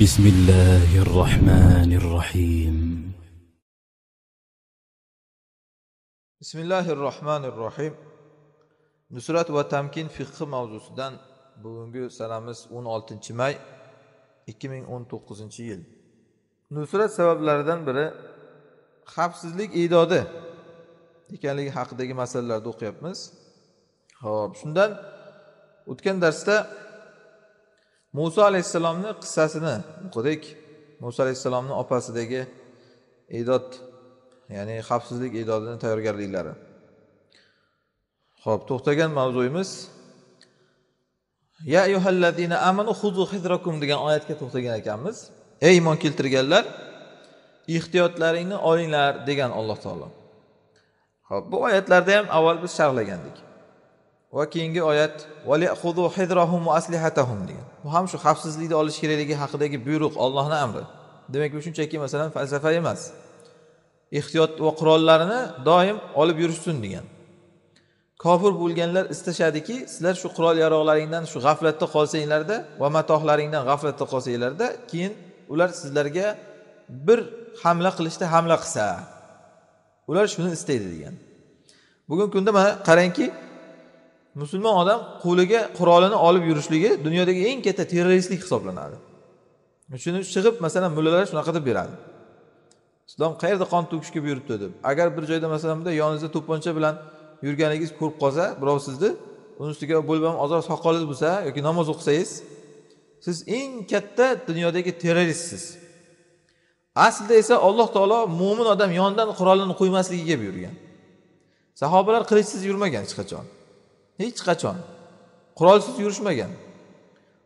بسم الله الرحمن الرحيم bismillahi rohmanir rohim nusrat va tamkin fiqhi mavzusidan bugungi sanamiz 16 may 2019 yil nusrat sabablaridan biri xavfsizlik e'dodi ekanligi haqidagi masalalarni o'qiyapmiz ho'p shundan o'tgan darsda muso alayhissalomni qissasini o'qidik. Muso alayhissalomni opasidagi e'dod ya'ni xavfsizlik e'dodini tayyorgarliklari. Ho'p to'xtagan mavzuyimiz ya ayyuhallazina amanu xuzu hidrakum degan oyatga to'xtagan ekanmiz. Ey iymon keltirganlar ehtiyotlaringni olinglar degan alloh taolo. Ho'p bu oyatlarda ham avval biz sharhlagandik. Va keyingi oyat hidrahum va aslihatahum degan. Bu ham shu xavfsizlikni olish kerakligi haqidagi buyruq ollohni amri. Demak bu shunchaki masalan falsafa emas. Ehtiyot va qurollarini doim olib yurishsin degan. Kofir bo'lganlar istashadiki sizlar shu qurol yarog'laringdan shu g'aflatda qolsanglarda va matohlaringdan g'aflatda qolsanglarda keyin ular sizlarga bir hamla qilishda hamla qilsa ular shuni istaydi degan. Bugungi kunda mana qarangki musulmon odam qo'liga qurolini olib yurishligi dunyodagi eng katta terroristlik hisoblanadi. Shuni chiqib masalan mullalar shunaqa deb beradi. Islom qayerda qon to'kishga buyuribdi deb. Agar bir joyda masalan bunday yoningizda to'pponcha bilan yurganingiz ko'rib qolsa birov sizni uni ustiga bo'lib ham ozroq soqolingiz bo'lsa yoki namoz o'qisangiz siz eng katta dunyodagi terroristsiz. Aslida esa alloh taolo mo'min odam yonidan qurolini qo'ymasligiga buyurgan. Sahobalar qilichsiz yurmagan hech qachon. Hech qachon. Qurolsiz yurishmagan.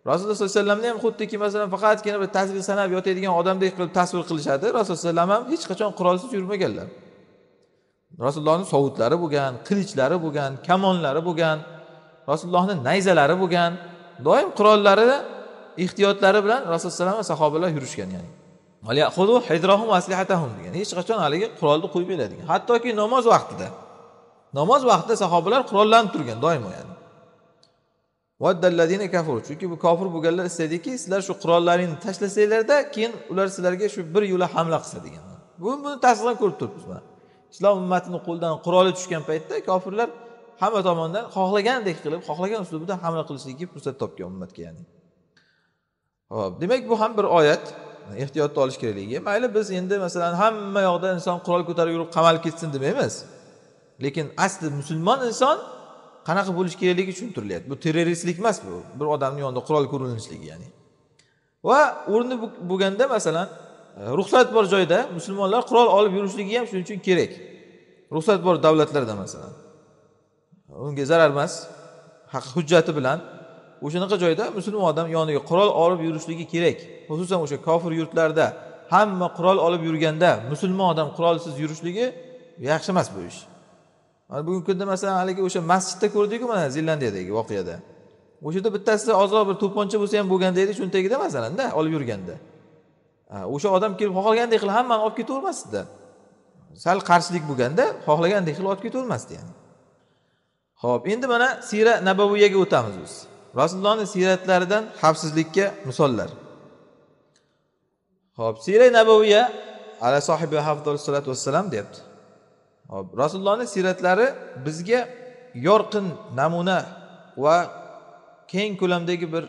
Rasululloh sollallohu alayhi vasallamni ham xuddiki masalan faqatgina bir tasbih sanab yotadigan odamdek qilib tasvir qilishadi. Rasululloh alayhi vasallam ham hech qachon qurolsiz yurmaganlar. Rasulullohni sovutlari bo'lgan qilichlari bo'lgan kamonlari bo'lgan rasulullohni nayzalari bo'lgan doim qurollari ehtiyotlari bilan rasululloh alayhi va sahobalar yurishgan ya'ni. Degan. Hech qachon haligi qurolni qo'yib beradigan. Hattoki namoz vaqtida namoz vaqtida sahobalar qurollanib turgan doimo ya'ni. Chunki bu kofir bo'lganlar istaydiki sizlar shu qurollaringni tashlasanglarda keyin ular sizlarga shu bir yo'la hamla qilsa degan. Bugun buni tasdiqlab ko'rib turibmiz mana islom ummatini qo'lidan quroli tushgan paytda kofirlar hamma tomondan xohlagandek qilib xohlagan uslubida hamla qilishlikka fursat topgan ummatga ya'ni. Ho'p demak bu ham bir oyat. Ehtiyotda olish kerakligiga mayli biz endi masalan hamma yoqda inson qurol ko'tarib yurib qamalib ketsin demaymiz. Lekin asli musulmon inson qanaqa bo'lishi kerakligi tushuntirilyapti bu terroristlik emas bu. Bir odamni yonida qurol ko'rinishligi ya'ni. Va o'rni bo'lganda masalan e, ruxsat bor joyda musulmonlar qurol olib yurishligi ham shuning uchun kerak. Ruxsat bor davlatlarda masalan. Unga zarar emas haq hujjati bilan. O'shanaqa joyda musulmon odam yoniga qurol olib yurishligi kerak. Xususan o'sha kofir yurtlarda hamma qurol olib yurganda musulmon odam qurolsiz yurishligi yaxshi emas bu ish. Mana bugungi kunda masalan haligi o'sha masjidda ko'rdikku mana zelandiyadagi voqeada. O'sha yerda bittasi ozroq bir to'pponcha bo'lsa ham bo'lgan deydi cho'ntagida masalanda olib yurganda. O'sha odam kelib xohlagandek qilib hammani olib ketavermasdida. Sal qarshilik bo'lganda xohlagandek qilib olib ketavermasdi yani. Ho'p endi mana siyra nabaviyaga o'tamiz biz. Rasulullohni siyratlaridan xavfsizlikka misollar. Ho'p siyra nabaviya ala sohibi vassalam deyapti. Hop rasulullohni siyratlari bizga yorqin namuna va keng ko'lamdagi bir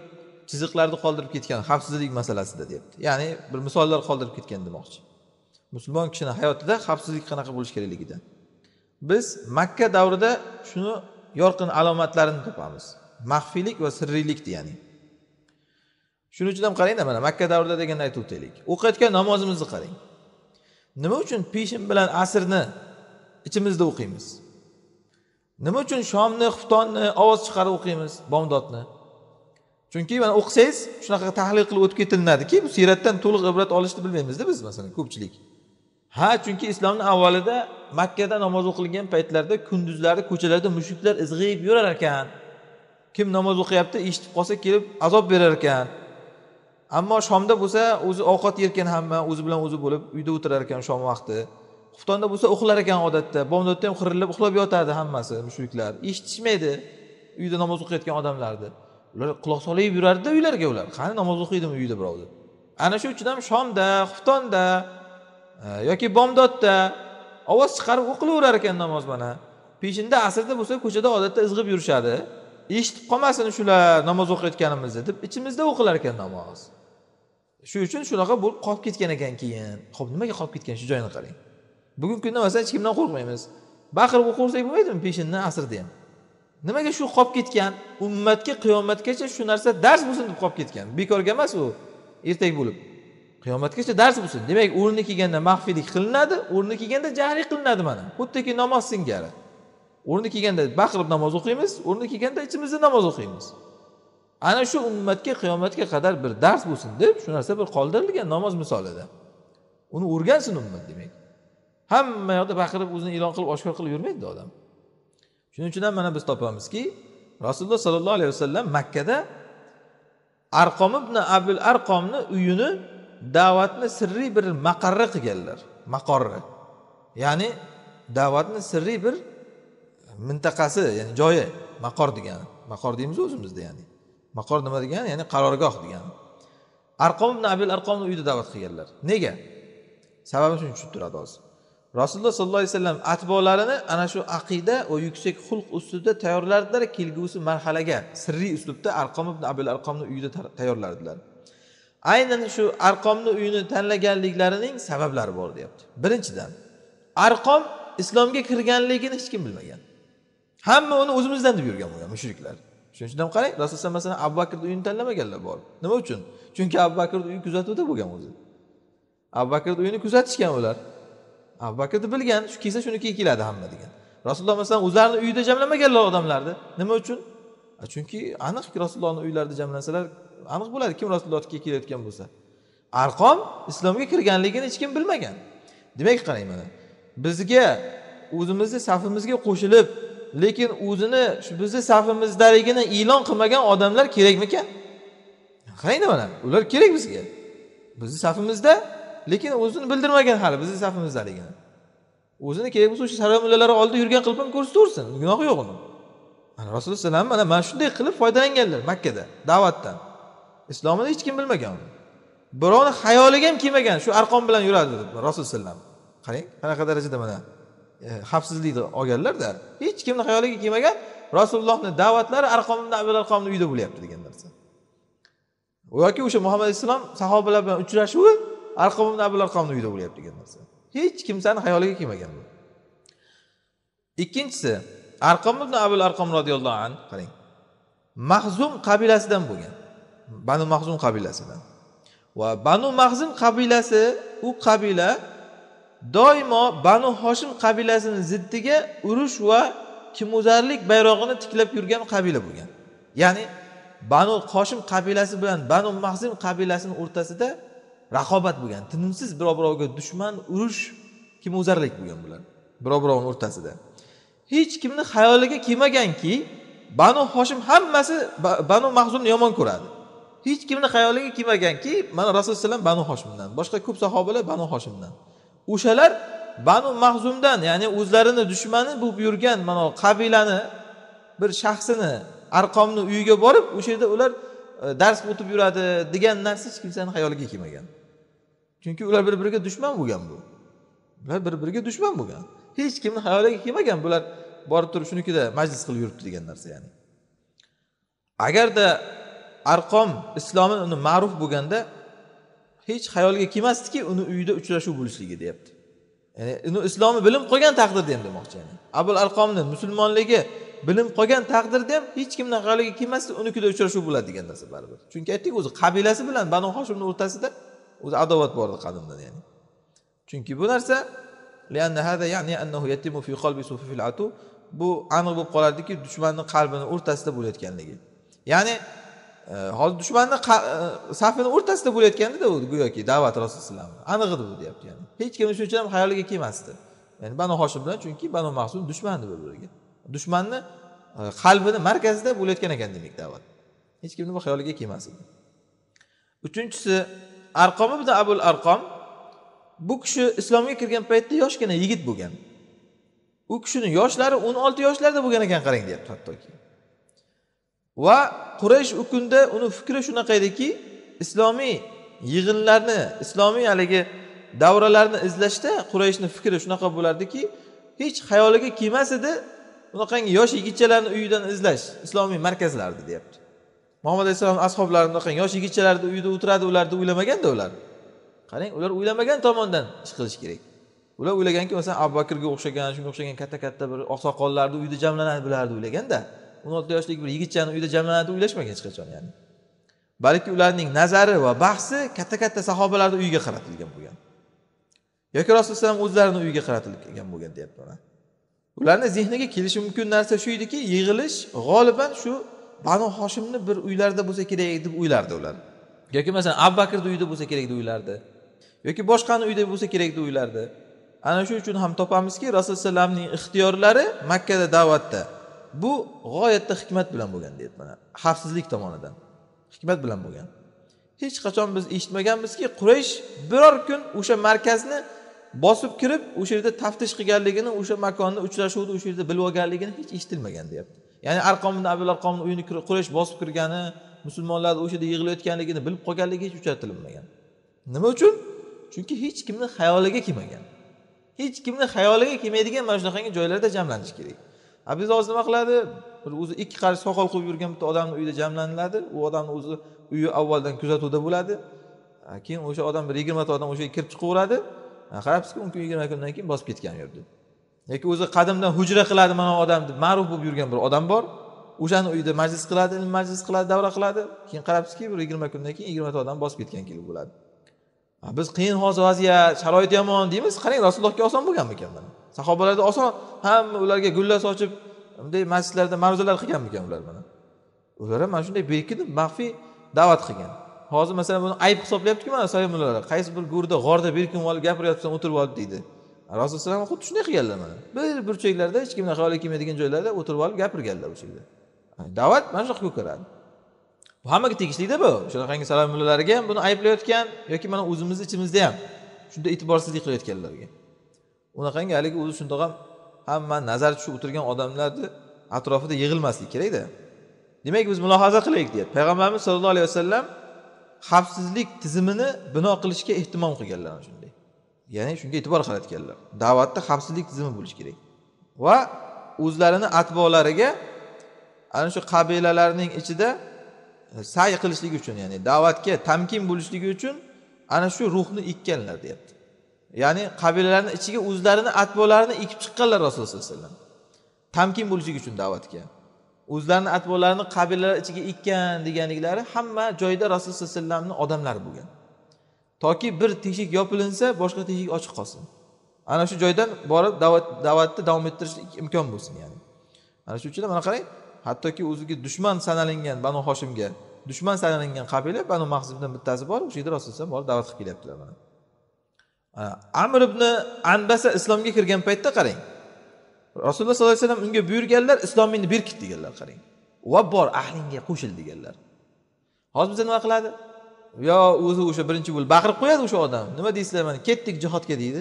chiziqlarni qoldirib ketgan xavfsizlik masalasida deyapti. Ya'ni bir misollar qoldirib ketgan demoqchi. Musulmon kishini hayotida xavfsizlik qanaqa bo'lishi kerakligidan. Biz makka davrida shuni yorqin alomatlarini topamiz. Maxfiylik va sirriylikni ya'ni shuning uchun ham qarangda mana makka davrida deganni aytib o'taylik o'qiyotgan namozimizni qarang. Nima uchun peshin bilan asrni ichimizda o'qiymiz. Nima uchun shomni xuftonni ovoz chiqarib o'qiymiz? Bomdodni. Chunki mana o'qisangiz shunaqa tahlil qilib o'tib ketilinadiki bu siyratdan to'liq ibrat olishni bilmaymizda biz masalan ko'pchilik. Ha chunki islomni avvalida makkada namoz o'qilgan paytlarda kunduzlari ko'chalarda mushuklar izg'iyib yurar ekan kim namoz o'qiyapti eshitib qolsa kelib azob berar ekan ammo shomda bo'lsa o'zi ovqat yerkan hamma o'zi bilan o'zi bo'lib uyda o'tirar ekan shom vaqti. Xuftonda bo'lsa uxlar ekan odatda. Bomdodda ham xirillab uxlab yotadi hammasi mushriklar. Eshitishmaydi uyda namoz o'qiyotgan odamlarni. Ular quloq solib yurardida uylariga ular. Qani namoz o'qiydimi uyda birovni? Ana shu uchun ham shomda xuftonda e, yoki bomdodda ovoz chiqarib o'qilaverar ekan namoz mana. Peshinda asrda bo'lsa ko'chada odatda izg'ib yurishadi. Eshitib qolmasin shular namoz o'qiyotganimizni deb ichimizda o'qilar ekan namoz. Shu uchun shunaqa bo'lib qolib ketgan ekan keyin. Ho'p nimaga qolib ketgan? Shu joyini qarang. Bugungi kunda masalan hech kimdan qo'rqmaymiz. Baqirib o'qiversak bo'lmaydimi peshindan asrda ham? Nimaga shu qolib ketgan? Ummatga qiyomatgacha shu narsa dars bo'lsin deb qolib ketgan. Bekorga emas u ertak bo'lib. Qiyomatgacha dars bo'lsin. Demak o'rni kelganda maxfiylik qilinadi o'rni kelganda jahriy qilinadi mana. Xuddiki namoz singari. O'rni kelganda baqirib namoz o'qiymiz o'rni kelganda ichimizda namoz o'qiymiz. Ana shu ummatga qiyomatga qadar bir dars bo'lsin deb shu narsa bir qoldirilgan namoz misolida. Uni o'rgansin ummat demak. Hamma yoqda baqirib o'zini e'lon qilib oshkor qilib yurmaydi odam. Shuning uchun ham mana biz topamizki rasululloh sollallohu alayhi vasallam makkada arqom ibn abul arqomni uyini da'vatni sirriy bir maqarri qilganlar. Maqorri ya'ni da'vatni sirriy bir mintaqasi ya'ni joyi. Maqor degani. Maqor deymiz o'zimizda ya'ni. Maqor nima degani? Ya'ni qarorgoh degani. Arqom ibn abil arqomni uyida da'vat qilganlar. Nega? Sababini shuni turadi hozir. Rasululloh sollallohu alayhi vasallam atbolarini ana shu aqida va yuksak xulq ustida tayyorlardilar kelgusi marhalaga. Sirriy uslubda arqom ibn abul arqomni uyida tayyorlardilar. Aynan shu arqomni uyini tanlaganliklarining sabablari bor deyapti. Birinchidan arqom islomga kirganligini hech kim bilmagan. Hamma uni o'zimizdan deb yurgan bo'lgan mushriklar. Shuning uchun ham qarang rasululloh masalan abu bakrni uyini tanlamaganlar borib nima uchun? Chunki abu bakrni uyi kuzatuvda bo'lgan o'zi. Abu bakrni uyini kuzatishgan ular. Abu bakrni bilgan shu kelsa shuniki keladi hamma degan. Rasululloh masalan o'zlarini uyida jamlamaganlar odamlarni. Nima uchun? Chunki aniqki rasulullohni uylarida jamlansalar aniq bo'ladi kim rasulullohga kelayotgan bo'lsa. Arqom islomga kirganligini hech kim bilmagan. Demak qarang mana bizga o'zimizni safimizga qo'shilib lekin o'zini shu bizni safimizdaligini e'lon qilmagan odamlar kerakmikan? Qarangda mana ular kerak bizga. Bizni safimizda lekin o'zini bildirmagan hali bizni safimizdaligini. O'zini kerak bo'lsa o'sha saroy mullalari oldida yurgan qilib ham ko'rsataversin gunohi yo'q uni. Mana rasululloh alayhi mana mana shunday qilib foydalanganlar makkada da'vatdan. Islomni hech kim bilmagan birovni xayoliga ham kelmagan shu arqon bilan yuradi deb rasululloh alayhi qarang qanaqa darajada mana e, xavfsizlikni olganlarda hech kimni xayoliga kelmagan rasulullohni da'vatlari arqom abul arqomni uyida bo'lyapti degan narsa. Yoki o'sha muhammad alayhissalom sahobalar bilan uchrashuvi arqom abul arqomni uyida bo'lyapti degan narsa. Hech kimsani xayoliga kelmagan bu. Ikkinchisi arqom ibn abul arqom roziyallohu anhu qarang. Mahzum qabilasidan bo'lgan. Banu mahzum qabilasidan. Va banu mahzum qabilasi u qabila doimo banu hoshim qabilasini ziddiga urush va kimuzarlik bayrog'ini tiklab yurgan qabila bo'lgan. Ya'ni banu hoshim qabilasi bilan banu mahzim qabilasini o'rtasida raqobat bo'lgan tinimsiz birov birovga dushman urush kimozarlik bo'lgan bular birov birovni o'rtasida. Hech kimni xayoliga kelmaganki banu hoshim hammasi banu mahzumni yomon ko'radi. Hech kimni xayoliga kelmaganki mana rasululloh alayhi vasallam banu hoshimdan boshqa ko'p sahobalar banu hoshimdan. O'shalar banu mahzumdan ya'ni o'zlarini dushmani bo'lib yurgan mana qabilani bir shaxsini arqomni uyiga borib o'sha yerda ular e, dars o'tib yuradi degan narsa hech kimsani xayoliga kelmagan. Chunki ular bir biriga dushman bo'lgan bu. Ular bir biriga dushman bo'lgan. Hech kimni xayoliga kelmagan. Bular borib turib shunikida majlis qilib yuribdi degan narsa ya'ni. Agarda arqom islomi uni ma'ruf bo'lganda hech xayoliga kelmasdiki uni uyida uchrashuv bo'lishligi deyapti. Ya'ni uni islomi bilinib qolgan taqdirda ham demoqchi ya'ni. Abul arqomni musulmonligi bilinib qolgan taqdirda ham hech kimni xayoliga kelmasdi unikida uchrashuv bo'ladi degan narsa baribir. Chunki aytdik o'zi qabilasi bilan banu hoshimni o'rtasida o'zi adovat bor edi qadimdan ya'ni. Chunki bu narsa bu aniq bo'lib qolardiki dushmanni qalbini o'rtasida bo'layotganligi. Ya'ni e, hozir dushmanni e, safini o'rtasida bo'layotgandida u go'yoki da'vat rasululloh aniq edi bu deyapti ya'ni. Hech kimni shuning uchun ham xayoliga kelmasdi. Ya'ni banu hoshim bilan chunki banu mahsum dushman bir biriga. Dushmanni e, qalbini markazida bo'layotgan ekan demak da'vat. Hech kimni bu xayoliga kelmas edi uchinchisi arqom ibn abul arqom bu kishi islomga kirgan paytda yoshgina yigit bo'lgan. U kishini yoshlari o'n olti yoshlarda bo'lgan ekan qarang deyapti hattoki. Va quraysh u kunda uni fikri shunaqa ediki islomiy yig'inlarni islomiy haligi davralarni izlashda qurayshni fikri shunaqa bo'lardiki hech xayoliga kelmas edi bunaqangi yosh yigitchalarni uyidan izlash islomiy markazlarni deyapti. Muhammad alayhissalomni ashoblari bunaqa yosh yigitchalarni uyida o'tiradi ularni o'ylamaganda ular. Qarang ular o'ylamagan tomondan ish qilish kerak. Ular o'ylaganki masalan abu bakrga o'xshagan shunga o'xshagan katta katta bir oqsoqollarni uyida jamlanadi bularni o'ylaganda o'n olti yoshlik bir yigitchani uyida jamlanadi o'ylashmagan hech qachon ya'ni. Balki ularning nazari va bahsi katta katta sahobalarni uyiga qaratilgan bo'lgan. Yoki rasululloh alayhi o'zlarini uyiga qaratilgan bo'lgan deyapti mana ularni zehniga kelishi mumkin narsa shu ediki yig'ilish g'oliban shu banu hoshimni bir uylarida bo'lsa kerak deb o'ylardi ular. Yoki masalan abu bakrni uyida bo'lsa kerak deb o'ylardi yoki boshqani uyida bo'lsa kerak deb o'ylardi ana shu uchun ham topamizki rasululloh alayhivasallamning ixtiyorlari makkada da'vatda. Bu g'oyatda hikmat bilan bo'lgan deyapti mana. Xavfsizlik tomonidan. Hikmat bilan bo'lgan. Hech qachon biz eshitmaganmizki quraysh biror kun o'sha markazni bosib kirib o'sha yerda taftish qilganligini o'sha makonni uchrashuvni o'sha yerda bilib olganligini hech eshitilmagan deyapti. Ya'ni arqom abul arqomni uyini quraysh bosib kirgani musulmonlarni o'sha yerda yig'ilayotganligini bilib qolganligi hech uchratilmagan nima uchun? Chunki hech kimni xayoliga kelmagan. Hech kimni xayoliga kelmaydigan mana shunaqangi joylarda jamlanish kerak. A biz hozir nima qiladi? Bir o'zi ikki qarich soqol qo'yib yurgan bitta odamni uyida jamlaniladi u odamni o'zi uyi avvaldan kuzatuvda bo'ladi. Keyin o'sha odam bir yigirmata odam o'sha yerga kirib chiqaveradi. Qarabsizki o'n kun yigirma kundan keyin bosib ketgan u yerni yoki o'zi qadimdan hujra qiladi mana odam deb ma'ruf bo'lib yurgan bir odam bor o'shani uyida majlis qiladi ilm majlis qiladi davra qiladi. Keyin qarabsizki bir yigirma kundan keyin yigirmata odam bosib ketgan kelib bo'ladi. Biz qiyin hozir vaziyat sharoit yomon deymiz qarang rasulullohga oson bo'lganmikan mana? Sahobalarda oson hamma ularga gullar sochib bunday masjidlarda ma'ruzalar qilganmikan ular mana? Ular ham mana shunday berkinib maxfiy da'vat qilgan. Hozir masalan buni ayb hisoblayaptiku mana saymullalar qaysi bir go'rda g'orda berkinib olib gapiryapsan o'tirib olib deydi. Rasululloh alayhi xuddi shunday qilganlar mana. Bir burchaklarda hech kimni xayoliga kelmaydigan joylarda o'tirib olib gapirganlar o'sha yerda. Da'vat mana shunaqa ko'karadi. Bu hammaga tegishlida bu. Shunaqangi salomullarga ham buni ayblayotgan yoki mana o'zimizni ichimizda ham shunday e'tiborsizlik qilayotganlarga. Unaqangi haligi o'zi shundoq ham hamma nazar tushib o'tirgan odamlarni atrofida yig'ilmaslik kerakda demak biz mulohaza qilaylik deyapti. Payg'ambarimiz sallallohu alayhi vasallam xavfsizlik tizimini bino qilishga ehtimom qilganlar shunday ya'ni shunga e'tibor qaratganlar. Da'vatda xavfsizlik tizimi bo'lishi kerak. Va o'zlarini atbolariga ana shu qabilalarning ichida e, sa'y qilishlik uchun ya'ni da'vatga tamkin bo'lishligi uchun ana shu ruhni ekkanlar deyapti. Ya'ni qabilalarni ichiga o'zlarini atbolarini ekib chiqqanlar rasululloh sallallohu alayhi vasallam. Tamkin bo'lishligi uchun da'vatga. O'zlarini atbolarini qabilalar ichiga ekkan deganliklari hamma joyda rasululloh sallallohu alayhi vasallamni odamlari bo'lgan. Toki bir teshik yopilinsa boshqa teshik ochiq qolsin. Ana shu joydan borib da'vat da'vatni davom ettirish imkon bo'lsin ya'ni. Ana shu uchun mana qarang hattoki o'ziga dushman sanalingan banu hoshimga dushman sanalingan qabila banu mahzibdan bittasi bor o'sha yerda rasululloh borib da'vat qilib kelyaptilar mana. Amr ibn anbasa islomga kirgan paytda qarang rasululloh sollallohu alayhi vasallam unga buyurganlar islomingni berkit deganlar qarang. Va bor ahlingga qo'shil deganlar. Hozir biza nima qiladi? Yo o'zi o'sha birinchi bo'lib baqirib qo'yadi o'sha odam. Nima deysizlar mana ketdik jihodga deydi.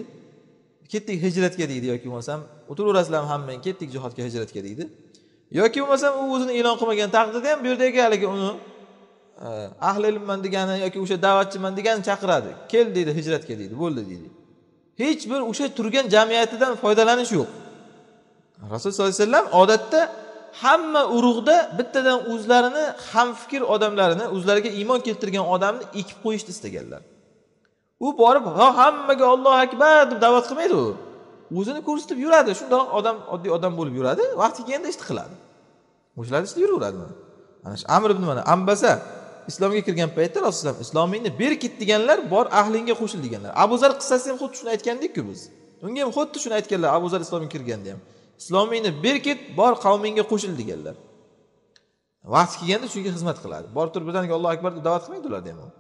Ketdik hijratga deydi yoki bo'lmasam o'tiraverasizlarmi hammang ketdik jihodga hijratga deydi. Yoki bo'lmasam u o'zini e'lon qilmagan taqdirda ham bu yerdagi haligi uni e, ahli ilmman degani yoki o'sha da'vatchiman degani chaqiradi. Kel deydi hijratga deydi bo'ldi deydi. Hech bir o'sha turgan jamiyatidan foydalanish yo'q. Rasululloh sollallohu alayhi vasallam odatda hamma urug'da bittadan o'zlarini hamfikr odamlarini o'zlariga iymon keltirgan odamni ekib qo'yishni istaganlar. U borib ha hammaga ollohu akbar deb da'vat qilmaydi u. O'zini ko'rsatib yuradi. Shundoq odam oddiy odam bo'lib yuradi. Vaqti kelganda ishni qiladi. O'shalarni ishda yuraveradi mana. Shu amr ibn mana ambasa islomga kirgan paytda rasululloh islomingni berkit deganlar bor ahlingga qo'shil deganlar. Abu zar qissasi ham xuddi shuni aytgandikku biz. Unga ham xuddi shuni aytganlar abu zar islomga kirganda ham. Islomingni berkit bor qavmingga qo'shil deganlar. Vaqti kelganda shunga xizmat qiladi. Borib turib birdaniga allohu akbar deb da'vat qilmaydi ularda ham hop.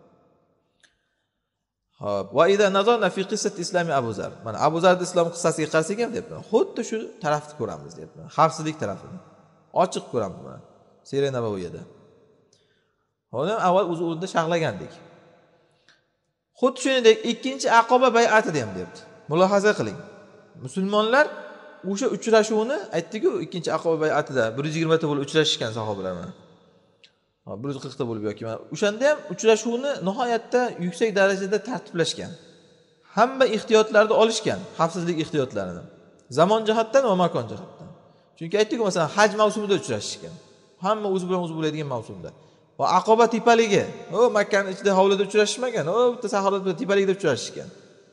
Va ida nazarna fi qissati islami abu zar. Mana abu zarni islom qissasiga qarasak ham deyapman. Xuddi shu tarafni ko'ramiz deyapman. Xavfsizlik tarafini. Ochiq ko'ramiz mana sira navoiyada uni avval o'zi o'rnida sharhlagandik. Xuddi shuningdek ikkinchi aqoba bayatida ham deyapti. Mulohaza qiling. Musulmonlar o'sha uchrashuvni aytdiku ikkinchi aqoba bayatida bir yuz yigirmata bo'lib uchrashishgan sahobalar mana bir yuz qirqta bo'lib yoki mana o'shanda ham uchrashuvni nihoyatda yuksak darajada tartiblashgan. Hamma ehtiyotlarni olishgan xavfsizlik ehtiyotlarini. Zamon jihatdan va makon jihatdan chunki aytdiku masalan haj mavsumida uchrashishgan. Hamma o'zi bilan o'zi bo'ladigan mavsumda. Va aqoba tepaligi o makkani ichida hovlida uchrashishmagan o bitta sahroda tepaligida uchrashishgan.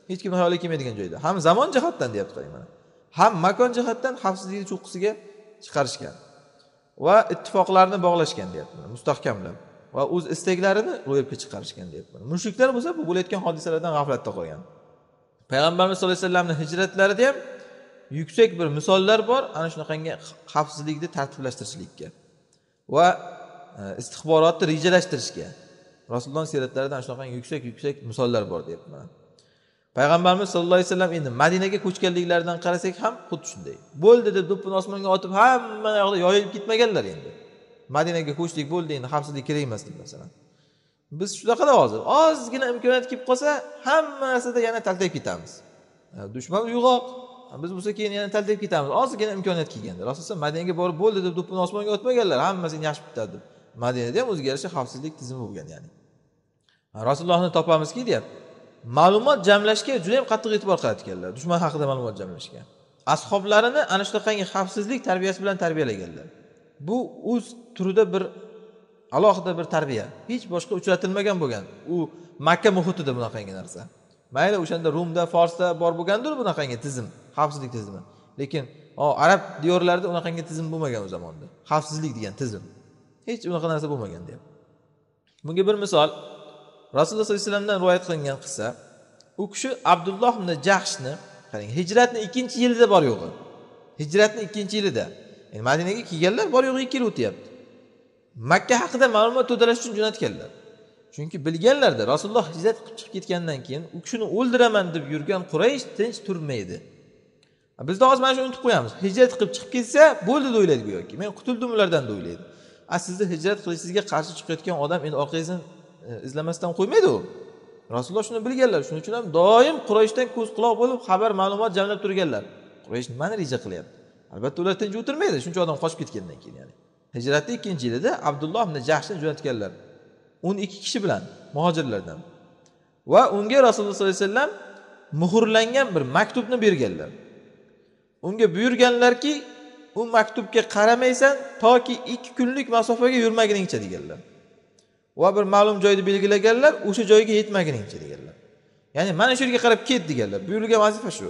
Hech kim xayoliga kelmaydigan joyda. Ham zamon jihatdan deyapti qarang mana. Ham makon jihatdan xavfsizlikni cho'qqisiga chiqarishgan va ittifoqlarni bog'lashgan deyapti mustahkamlab va o'z istaklarini ro'yobga chiqarishgan deyapti mushriklar bo'lsa bu bo'layotgan hodisalardan g'aflatda qolgan. Payg'ambarimiz sallallohu alayhi vasallamni hijratlarida ham yuksak bir misollar bor ana shunaqangi xavfsizlikni tartiblashtirishlikka va e, istixborotni rejalashtirishga rasululloh siyratlarida ana shunaqangi yuksak yuksak misollar bor deyapman. Payg'ambarimiz sallallohu alayhi vasallam endi madinaga ko'chganliklaridan qarasak ham xuddi shunday. Bo'ldi deb do'ppini osmonga otib hamma yoqda yoyilib ketmaganlar endi. Madinaga ko'chdik bo'ldi endi xavfsizlik kerak emas deb masalan. Biz shunaqada hozir ozgina imkoniyat kelib qolsa hammasida yana taltayib ketamiz. Dushman uyg'oq. Biz bo'lsa keyin yana taltayib ketamiz. Ozgina imkoniyat kelganda rasululloh madinaga borib bo'ldi deb do'ppini osmonga otmaganlar hammasini yaxshi bitadi deb. Madinada ham o'ziga yarasha xavfsizlik tizimi bo'lgan ya'ni. Rasulullohni topamizki deyapti ma'lumot jamlashga juda yam qattiq e'tibor qaratganlar. Dushman haqida ma'lumot jamlashga. Ashoblarini ana shunaqangi xavfsizlik tarbiyasi bilan tarbiyalaganlar. Bu o'z turida bir alohida bir tarbiya. Hech boshqa uchratilmagan bo'lgan. U makka muhitida bunaqangi narsa. Mayli o'shanda rumda forsda bor bo'lgandir bunaqangi tizim xavfsizlik tizimi. Lekin arab diyorlarida unaqangi tizim bo'lmagan u zamonda. Xavfsizlik degan tizim. Hech unaqa narsa bo'lmagan deyapti. Bunga bir misol. Rasululloh sollallohu alayhi vasallamdan rivoyat qilingan qissa u kishi abdulloh ibn jahshni qarang hijratni ikkinchi yilida bor yo'g'i. Hijratni ikkinchi yilida. Yani madinaga kelganlar bor yo'g'i ikki yil o'tyapti makka haqida ma'lumot to'dalash uchun jo'natganlar. Chunki bilganlarda rasululloh hijrat qilib chiqib ketgandan keyin u kishini o'ldiraman deb yurgan quraysh tinch turmaydi. Bizda hozir mana shuni unutib qo'yamiz. Hijrat qilib chiqib ketsa bo'ldi deb o'ylaydi go'yoki men qutuldim ulardan deb o'ylaydi. A sizni hijrat qilishingizga qarshi chiqayotgan odam endi orqangizdan E, izlamasdan qo'ymaydi u. Rasululloh shuni bilganlar shuning uchun ham doim qurayshdan ko'z quloq bo'lib xabar ma'lumot jamlab turganlar. Quraysh nimani reja qilyapti? Albatta ular tinch o'tirmaydi shuncha odam qochib ketgandan keyin ya'ni. Hijratni ikkinchi yilida abdulloh ibn jahshni jo'natganlar. O'n ikki kishi bilan muhojirlardan. Va unga rasululloh sollallohu alayhi vasallam muhrlangan bir maktubni berganlar. Unga buyurganlarki u maktubga qaramaysan toki ikki kunlik masofaga yurmaguningcha deganlar. Va bir ma'lum joyni belgilaganlar o'sha joyga yetmaguningcha deganlar. Ya'ni mana shu yerga qarab ket deganlar. Buyurilgan vazifa shu.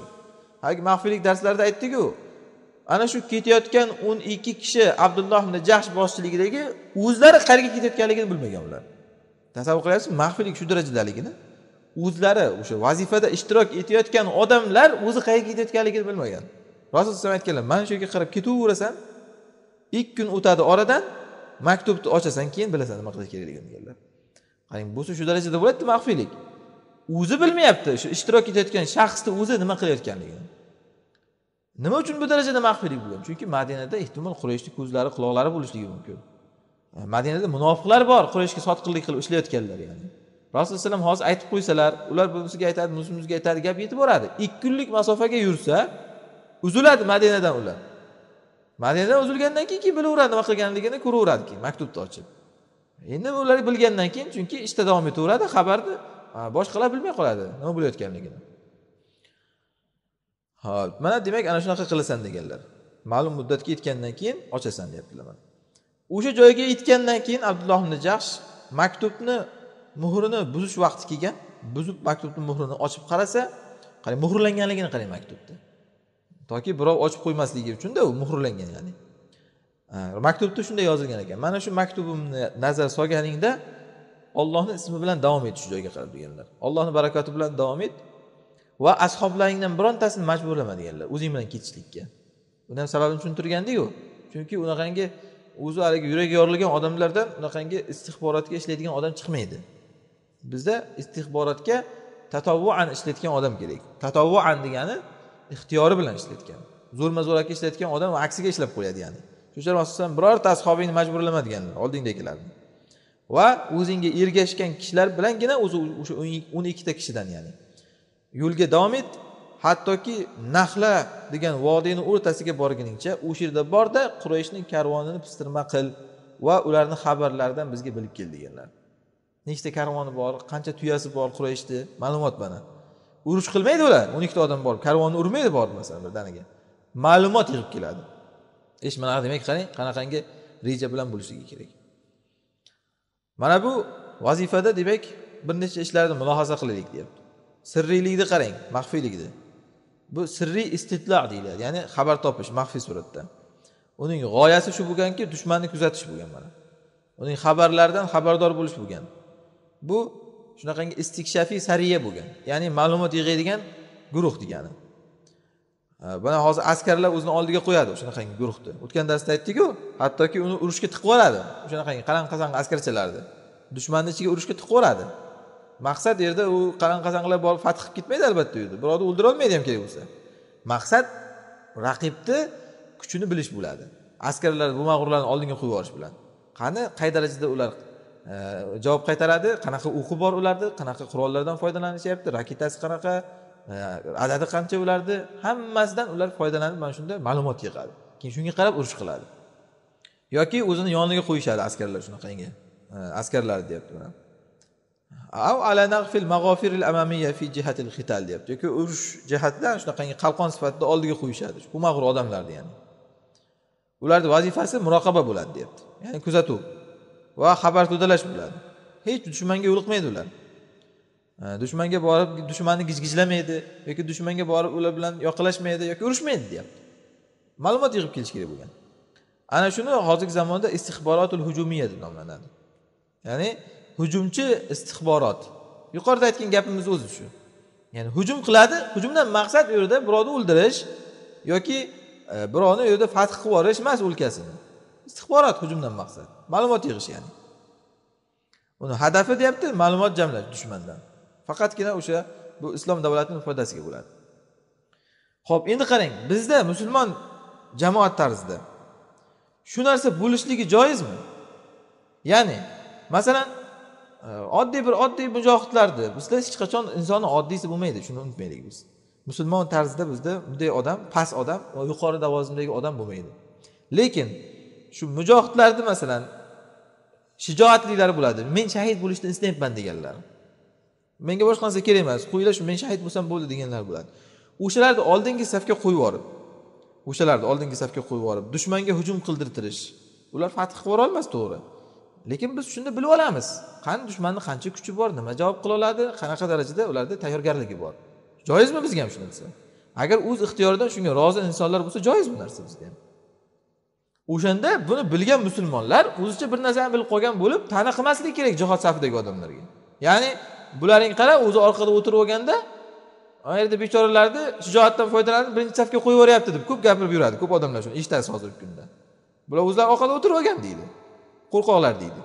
Haligi maxfiylik darslarida aytdiku ana shu ketayotgan o'n ikki kishi abdulloh ibn jahsh boshchiligidagi o'zlari qayerga ketayotganligini bilmagan ular. Tasavvur qilyapsizmi? Maxfiylik shu darajadaligini. O'zlari o'sha vazifada ishtirok etayotgan odamlar o'zi qayerga ketayotganligini bilmagan. Rasululloh alayhi vasallam aytganlar mana shu yerga qarab ketaverasan ikki kun o'tadi oradan maktubni ochasan keyin bilasan nima qilish kerakligini deganlar qarang bo'lsa shu darajada bo'ladida maxfiylik. O'zi bilmayapti shu ishtirok etayotgan shaxsni o'zi nima qilayotganligini. Nima uchun bu darajada maxfiylik bo'lgan? Chunki madinada ehtimol qurayshni ko'zlari quloqlari bo'lishligi mumkin. E, madinada munofiqlar bor qurayshga sotqinlik qilib ishlayotganlar ya'ni. Rasululloh alayhi hozir aytib qo'ysalar ular bunisiga aytadi bunisiga aytadi gap yetib boradi. Ikki kunlik masofaga yursa uziladi madinadan ular. Madinadan uzilgandan keyin keyin bilaveradi nima qilganligini ko'raveradi keyin maktubni ochib. Endi ular bilgandan keyin chunki ishda davom etaveradi xabarni boshqalar bilmay qoladi nima bo'layotganligini. Hop mana demak ana shunaqa qilasan deganlar. Ma'lum muddatga yetgandan keyin ochasan deyaptilar mana. O'sha joyga yetgandan keyin abdulloh ibn jahsh maktubni muhrini buzish vaqti kelgan buzib maktubni muhrini ochib qarasa qarang muhrlanganligini qarang maktubni toki birov ochib qo'ymasligi uchunda u muhrlangan ya'ni. Maktubda shunday yozilgan ekan. Mana shu maktubimni nazar solganingda ollohni ismi bilan davom et shu joyga qarab deganlar ollohni barakati bilan davom et va ashoblaringdan birontasini majburlama deganlar o'zing bilan ketishlikka. Buni ham sababini tushuntirgandiku. Chunki unaqangi o'zi haligi yuragi yorilgan odamlardan unaqangi istixborotga ishlaydigan odam chiqmaydi. Bizda istixborotga tatovvuan ishlaydigan odam kerak. Tatovvuan degani ixtiyori bilan ishlayotgan zo'rma zo'raki ishlayotgan odam aksiga ishlab qo'yadi ya'ni. Shu uchun rasululloh birorta ashobingni majburlama deganlar oldingdagilarni. Va o'zingga ergashgan kishilar bilangina o'zi o'sha o'n ikkita kishidan ya'ni. Yo'lga davom et hattoki nahla degan vodiyni o'rtasiga borguningcha o'sha yerda borda qurayshning karvonini pistirma qil va ularni xabarlaridan bizga bilib kel deganlar. Nechta karvoni bor qancha tuyasi bor qurayshni ma'lumot mana. Urush qilmaydi ular. O'n ikkita odam borib karvonni urmaydi borib masalan birdaniga ma'lumot yig'ib keladi. Ish mana demak qarang qanaqangi reja bilan bo'lishligi kerak. Mana bu vazifada demak bir necha ishlarni mulohaza qilaylik deyapti. Sirriylikni qarang maxfiylikni. Bu sirriy istitlo deyiladi ya'ni xabar topish maxfiy suratda. Uning g'oyasi shu bo'lganki dushmanni kuzatish bo'lgan mana. Uning xabarlaridan xabardor bo'lish bo'lgan. Bu shunaqangi istikshafiy sariya bo'lgan. Ya'ni ma'lumot yig'adigan guruh degani. Mana hozir askarlar o'zini oldiga qo'yadi shunaqangi guruhni. O'tgan darsda aytdikku hattoki uni urushga tiqib yuboradi shunaqangi qalang qasang askarchalarni. Dushmanni ichiga urushga tiqib yuboradi maqsad u yerda u qalang qasanglar borib fath qilib ketmaydi albatta u yerda. Birovni o'ldirolmaydi ham kerak bo'lsa. Maqsad raqibni kuchini bilish bo'ladi. Askarlar mag'rurlarni oldinga qo'yib yuborish bilan. Qani qay darajada ular javob qaytaradi. Qanaqa o'qi bor ularni qanaqa qurollardan foydalanishyapti raketasi qanaqa e, adadi qancha ularni hammasidan ular foydalanib mana shunda ma'lumot yig'adi. Keyin shunga qarab urush qiladi. Yoki o'zini yoniga qo'yishadi askarlar shunaqangi e, askarlar deyapti av ala nagfil mag'ofiril amamiya fi jihatil xital deyapti. Yoki urush jihatidan shunaqangi qalqon sifatida oldiga qo'yishadi. Bu mag'rur odamlarni ya'ni ularni vazifasi muroqaba bo'ladi deyapti. Ya'ni kuzatuv. Va xabar to'dalash bo'ladi hech dushmanga yo'liqmaydi ular. Dushmanga borib dushmanni gijgijlamaydi yoki dushmanga borib ular bilan yoqalashmaydi yoki urushmaydi deyapti. Ma'lumot yig'ib kelish kerak bo'lgan. Ana shuni hozirgi zamonda istixborotul hujumiya deb nomlanadi. Ya'ni hujumchi istixborot yuqorida aytgan gapimiz o'zi shu. Ya'ni hujum qiladi hujumdan maqsad u yerda birovni o'ldirish yoki e, birovni u yerda fath qilib yuborish emas o'lkasini istixborot hujumdan maqsad. Ma'lumot yig'ish ya'ni. Uni hadafi deyapti ma'lumot jamlash dushmandan. Faqatgina o'sha bu islom davlatini foydasiga bo'ladi. Ho'p endi qarang bizda musulmon jamoat tarzida shu narsa bo'lishligi joizmi? Ya'ni masalan e, oddiy bir oddiy mujohidlarni bizda hech qachon insonni oddiysi bo'lmaydi shuni unutmaylik biz. Musulmon tarzida bizda bunday odam past odam va yuqori lavozimdagi odam bo'lmaydi. Lekin shu mujohidlarni masalan shijoatliklari bo'ladi. Men shahid bo'lishni istayapman deganlar. Menga boshqa narsa kerak emas. Qo'yinglar shu men shahid bo'lsam bo'ldi deganlar bo'ladi. O'shalarni oldingi safga qo'yib yuborib o'shalarni oldingi safga qo'yib yuborib dushmanga hujum qildirtirish. Ular fath qilib yuborolmas to'g'ri. Lekin biz shuni bilib olamiz. Qani dushmanni qancha kuchi bor nima javob qila oladi qanaqa darajada ularda tayyorgarligi bor. Joizmi bizga ham shu narsa? Agar o'z ixtiyoridan shunga rozi insonlar bo'lsa joiz bu narsa bizga ham? O'shanda buni bilgan musulmonlar o'zicha bir narsani bilib qolgan bo'lib ta'na qilmasligi kerak jihod safidagi odamlarga. Ya'ni bularing qara o'zi orqada o'tirib olganda ana yerda bechoralarni shijoatdan foydalanib birinchi safga qo'yib yuboryapti deb ko'p gapirib yuradi ko'p odamlar shuni eshitasiz hozirgi kunda. Bular o'zlari orqada o'tirib olgan deydi qo'rqoqlar deydi.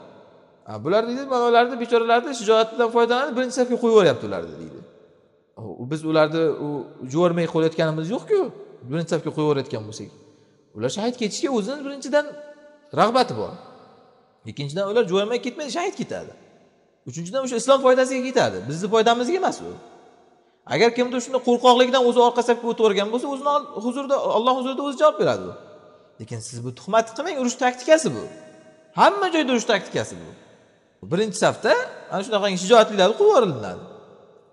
Bular deydi mana ularni bechoralarni shijoatidan foydalanib birinchi safga qo'yib yuboryapti ularni deydi. Biz ularni u yubormay qo'yayotganimiz yo'qku birinchi safga qo'yib yuborayotgan bo'lsak. Ular shahid ketishga o'zini birinchidan rag'bati bor. Ikkinchidan ular jo'yamay ketmaydi shahid ketadi. Uchinchidan o'sha islom foydasiga ketadi. Bizni foydamizga emas u. Agar kimdir shunday qo'rqoqlikdan o'zi orqa safga o'tib yuborgan bo'lsa o'zini huzurida olloh huzurida o'zi javob beradi u. Lekin siz bu tuhmat qilmang urush taktikasi bu. Hamma joyda urush taktikasi bu. Birinchi safda ana shunaqangi shijoatlilarni quvib yuboriladi.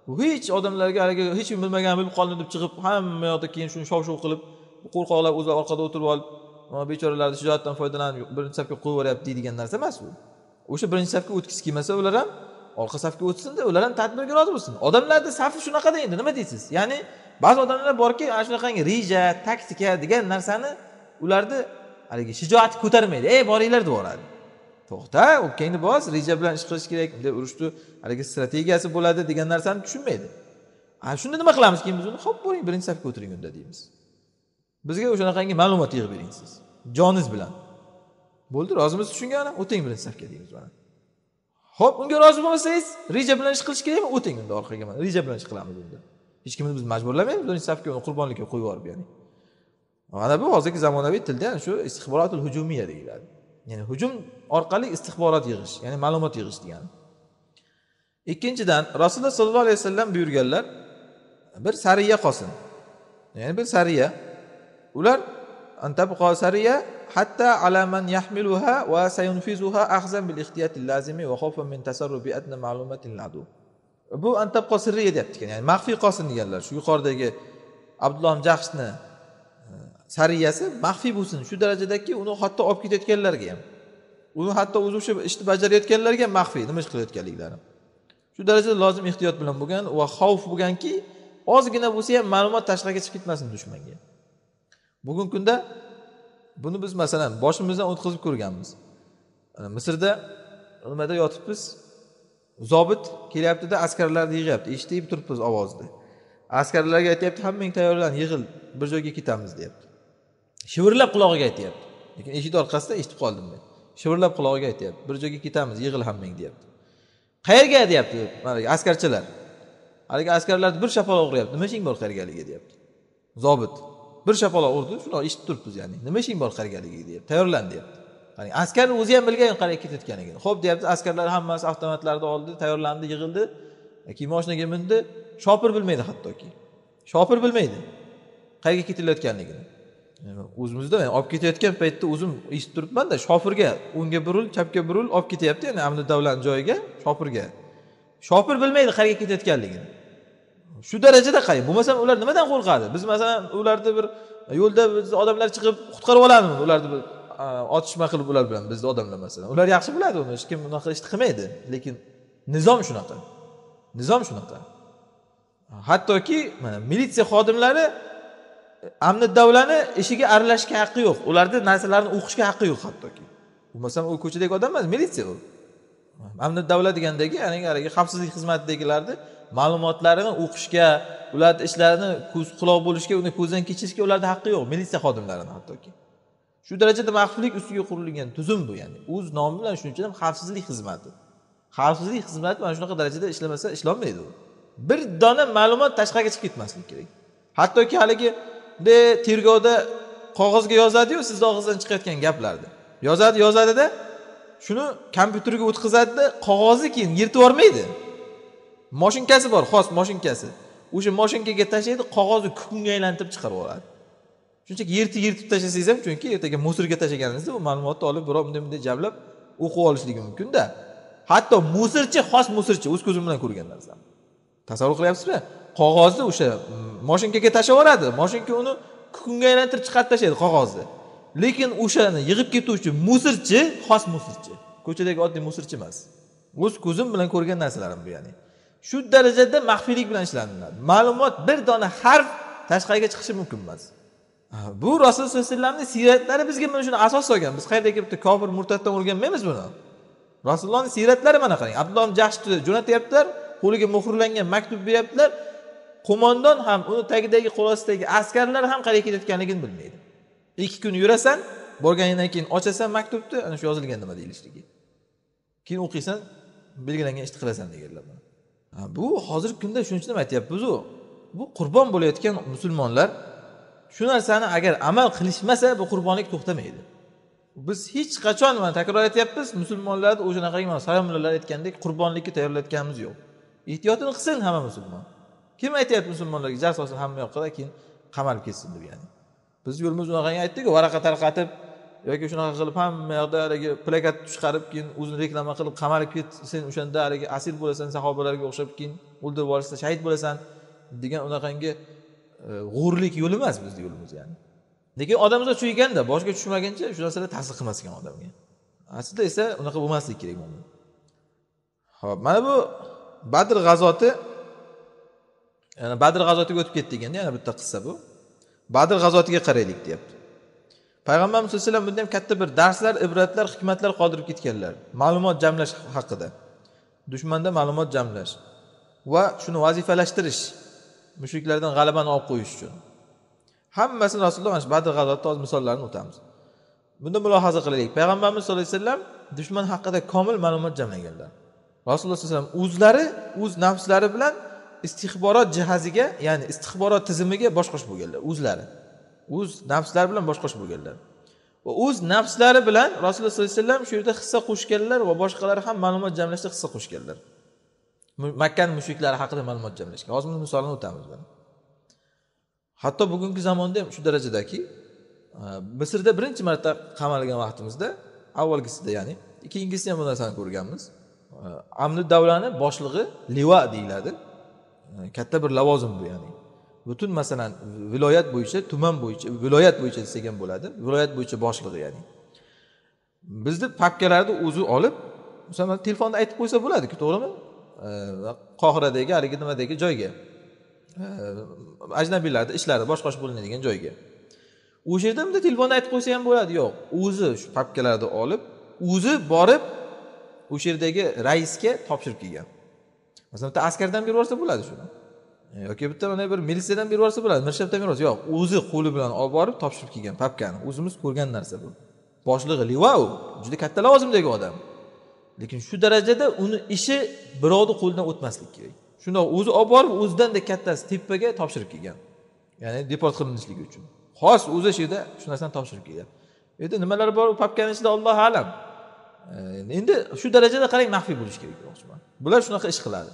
U hech odamlarga haligi hech kim bilmagan bilib qoldi deb chiqib hamma yoqda keyin shuni shov shuv qilib qo'rqoqlar o'zi orqada o'tirib olib bechoralarni shijoatdan foydalanib birinchi safga qo'yib yuboryapti deydigan narsa emas u. O'sha birinchi safga o'tgisi kelmasa ular ham orqa safga o'tsinda ular ham tadbirga rozi bo'lsin. Odamlarni safi shunaqada endi nima deysiz? Ya'ni ba'zi odamlar borki ana shunaqangi reja taktika degan narsani ularni haligi shijoati ko'tarmaydi. Ey boringlar deb yuboradi to'xta o'pkangni bos reja bilan ish qilish kerak. Bunday urushni haligi strategiyasi bo'ladi degan narsani tushunmaydi. Ana shunda nima qilamiz keyin biz uni? Ho'p bo'ling birinchi safga o'tiring unda deymiz. Bizga o'shanaqangi ma'lumot yig'ib bering siz. Joningiz bilan. Bo'ldi rozimisiz shunga ana o'ting birinchi safga deymiz mana. Ho'p unga rozi bo'lmasangiz reja bilan ish qilish kerakmi? O'ting unda orqaga mana. Reja bilan ish qilamiz unda. Hech kimni biz majburlamaymiz birinchi safga uni qurbonlikka qo'yib yuborib ya'ni. Mana bu hozirgi zamonaviy tilda shu istixborotul hujumiya deyiladi. Ya'ni hujum orqali istixborot yig'ish ya'ni ma'lumot yig'ish degani. Ikkinchidan rasululloh sollallohu alayhi vasallam buyurganlar bir sariya qolsin. Ya'ni bir sariya. ular hatta alaman yahmiluha va sayunfizuha ahzan bil ihtiyatil lazimi va xofan min tasarrubi adna adu bu antaqo sirri deyapti ekan ya'ni maxfiy qolsin deganlar. Shu yuqoridagi abdulloh jahshni e, sariyasi maxfiy bo'lsin shu darajadaki uni hatto olib ketayotganlarga ham uni hatto o'zi o'sha ishni bajarayotganlarga ham maxfiy nima ish qilayotganliklari shu darajada lozim ehtiyot bilan bo'lgan va xavf bo'lganki ozgina bo'lsa ham ma'lumot tashqariga chiqib ketmasin dushmanga. Bugungi kunda buni biz masalan boshimizdan o'tkazib ko'rganmiz. Misrda nimada yotibmiz. Zobit kelyaptida askarlarni yig'yapti. Eshitib turibmiz ovozni askarlarga aytyapti hammang tayyorlan yig'il bir joyga ketamiz deyapti. Shivirlab qulog'iga aytyapti. Lekin eshik orqasida eshitib qoldim men. Shivirlab qulog'iga aytyapti. Bir joyga ketamiz yig'il hammang deyapti. Qayerga? deyapti. Haligi askarchilar haligi askarlarni bir shapaloq uryapti. Nima ishing bor qayergaligi deyapti. Zobit. Bir shapaloq urdi shuni eshitib turibmiz ya'ni nima ishing bor qayergaligi deyapti. Tayyorlan deyapti. Qarang askarni o'zi ham bilgan qayerga ketayotganligini ho'p deyapti. Askarlar hammasi avtomatlarni oldi tayyorlandi yig'ildi. E, keyin moshinaga mindi. Shopir bilmaydi hattoki. Shopir bilmaydi qayerga ketilayotganligini. E, o'zimizda olib ketayotgan paytda o'zim eshitib turibmanda shofirga o'ngga buril chapga buril olib ketyapti. Ya'ni amni davlatni joyiga shopirga. Shopir bilmaydi qayerga ketayotganligini. Shu darajada qay? Bo'lmasam ular nimadan qo'rqadi? Biz masalan ularni bir yo'lda bizni odamlar chiqib qutqarib olamizmi ularni bir otishma qilib ular bilan bizni odamlar masalan. Ular yaxshi biladi uni hech kim unaqa ishni qilmaydi. Lekin nizom shunaqa. Nizom shunaqa. Hattoki mana militsiya xodimlari e, amni davlani ishiga aralashishga haqqi yo'q. Ularni narsalarini o'qishga haqqi yo'q hattoki. Bo'lmasam u ko'chadagi odam emas militsiya u. Amni davlat degandagi haligi xavfsizlik xizmatidagilarni ma'lumotlarini o'qishga ularni ishlarini ko'z quloq bo'lishga uni ko'zdan kechirishga ularni haqqi yo'q militsiya xodimlarini hattoki. Shu darajada maxfiylik ustiga qurilgan tuzum bu ya'ni o'z nomi bilan shuning uchun ham xavfsizlik xizmati. Xavfsizlik xizmati mana shunaqa darajada ishlamasa ishlolmaydi u. Bir dona ma'lumot tashqariga chiqib ketmasligi kerak. Hattoki haligi bunday tergovda qog'ozga yozadiyu sizni og'zingizdan chiqayotgan gaplarni. Yozadi yozadida shuni kompyuterga o'tkazadida qog'ozni keyin yirtib yubormaydi. Moshinkasi bor xos moshinkasi o'sha moshinkaga tashlaydi qog'ozni kukunga aylantirib chiqarib yuboradi shunchaki yirtib yirtib tashlasangiz ham chunki ertaga musorga tashlaganingizda u ma'lumotni olib birov bunday bunday jamlab o'qib olishligi mumkinda hatto musirchi xos musirchi o'z ko'zim bilan ko'rgan narsam. Tasavvur qilyapsizmi qog'ozni o'sha mm, moshinkaga tashlab yuboradi moshinka uni kukunga aylantirib chiqarib tashlaydi qog'ozni. Lekin o'shani yig'ib ketuvchi musirchi xos musirchi. Ko'chadagi oddiy musirchi emas. O'z ko'zim bilan ko'rgan narsalarim bu ya'ni. Shu darajada maxfiylik bilan ishlaniladi. Ma'lumot bir dona harf tashqariga chiqishi mumkin emas. Bu rasululloh sallallohu alayhi vasallamni siyratlari bizga mana shuni asos solgan. Biz qayerdagi bitta kofir murtaddan o'rganmaymiz buni. Rasulullohni siyratlari mana qarang abdulloh jahshni jo'natyaptilar qo'liga muhrlangan maktub beryaptilar. Qo'mondon ham uni tagidagi qo'l ostidagi askarlar ham qayerga ketayotganligini bilmaydi. Ikki kun yurasan borganingdan keyin ochasan maktubni ana shu yozilgan nima deyilishligi keyin o'qiysan belgilangan ishni qilasan deganlar bu hozirgi kunda shuning uchun ham aytyapmizu. Bu qurbon bo'layotgan musulmonlar shu narsani agar amal qilishmasa bu qurbonlik to'xtamaydi. Biz hech qachon mana takror aytyapmiz musulmonlarni o'shanaqangi mana salomullar aytgandek qurbonlikka tayyorlayotganimiz yo'q. Ehtiyotini qilsin hamma musulmon. Kim aytyapti musulmonlarga jar solsin hamma yoqqa keyin qamalib ketsin deb ya'ni. Biz yo'limiz unaqangi aytdiku varaqa tarqatib yoki shunaqa qilib hamma yoqda haligi plakat chiqarib keyin o'zini reklama qilib qamalib ket sen o'shanda haligi asir bo'lasan sahobalarga o'xshab keyin o'ldirib yuborishsa shahid bo'lasan degan unaqangi e, g'urlik yo'li emas bizni yo'limiz ya'ni. Lekin odamzod shu boshga boshiga tushmaguncha shu narsalar ta'sir qilmas ekan odamga. Aslida esa unaqa bo'lmasligi kerak mo'min ho'p mana bu badr g'azoti yana badr g'azotiga o'tib ketdik endi yana bitta qissa bu. Badr g'azotiga qaraylik deyapti. Payg'ambarimiz sallallohu alayhi vasallam bunda ham katta bir darslar ibratlar hikmatlar qoldirib ketganlar. Ma'lumot jamlash haqida. Dushmanda ma'lumot jamlash va shuni vazifalashtirish mushriklardan g'alabani olib qo'yish uchun. Hammasini rasululloh mana shu badr g'azotda hozir misollarini o'tamiz. Bunda mulohaza qilaylik. Payg'ambarimiz sallallohu alayhi vasallam dushman haqida komil ma'lumot jamlaganlar. Rasululloh sallallohu alayhi vasallam o'zlari o'z nafslari bilan istixborot jihaziga ya'ni istixborot tizimiga bosh qo'shib bo'lganlar o'zlari. O'z nafslari bilan bosh qo'shib bo'lganlar. Va o'z nafslari bilan rasululloh sollallohu alayhi vasallam shu yerda hissa qo'shganlar va boshqalar ham ma'lumot jamlashda hissa qo'shganlar. Makkani mushuklari haqida ma'lumot jamlashgan. Hozir buni misolini o'tamiz hatto bugungi zamonda ham shu darajadaki e, misrda birinchi marta qamalgan vaqtimizda avvalgisida ya'ni keyingisida ham bu narsani ko'rganmiz. E, Amni davlani boshlig'i liva deyiladi. E, katta bir lavozim bu ya'ni. Butun masalan viloyat bo'yicha tuman bo'yicha viloyat bo'yicha desak ham bo'ladi. Viloyat bo'yicha boshlig'i ya'ni. Bizni papkalarni o'zi olib masalan telefonda aytib qo'ysa bo'ladiku to'g'rimi? Qohiradagi haligi nimadagi joyga. Ajnabiylarni ishlari bosh qosh bo'linadigan joyga. O'sha yerda bunday telefonda aytib qo'ysa ham bo'ladi. Yo'q o'zi shu papkalarni olib o'zi borib o'sha yerdagi raisga topshirib kelgan. Masalan bitta askardan berib yuborsa bo'ladi shuni. Yoki bitta mana bir militsiyadan berib yuborsa bo'ladi. Mirshabdan berib yo'q o'zi qo'li bilan olib borib topshirib kelgan papkani. O'zimiz ko'rgan narsa bu. Boshlig'i liva u juda katta lavozimdagi odam. Lekin shu darajada uni ishi birovni qo'lidan o'tmasligi kerak. Shundoq o'zi olib borib o'zidanda kattasi tepaga topshirib kelgan. Ya'ni deport qilinishligi uchun. Xos o'zi shu yerda shu narsani topshirib kelgan. Endi yerda nimalar bor u papkani ichida ollohu alam. Endi shu darajada qarang maxfiy bo'lishi kerak demoqchiman bular shunaqa ish qiladi.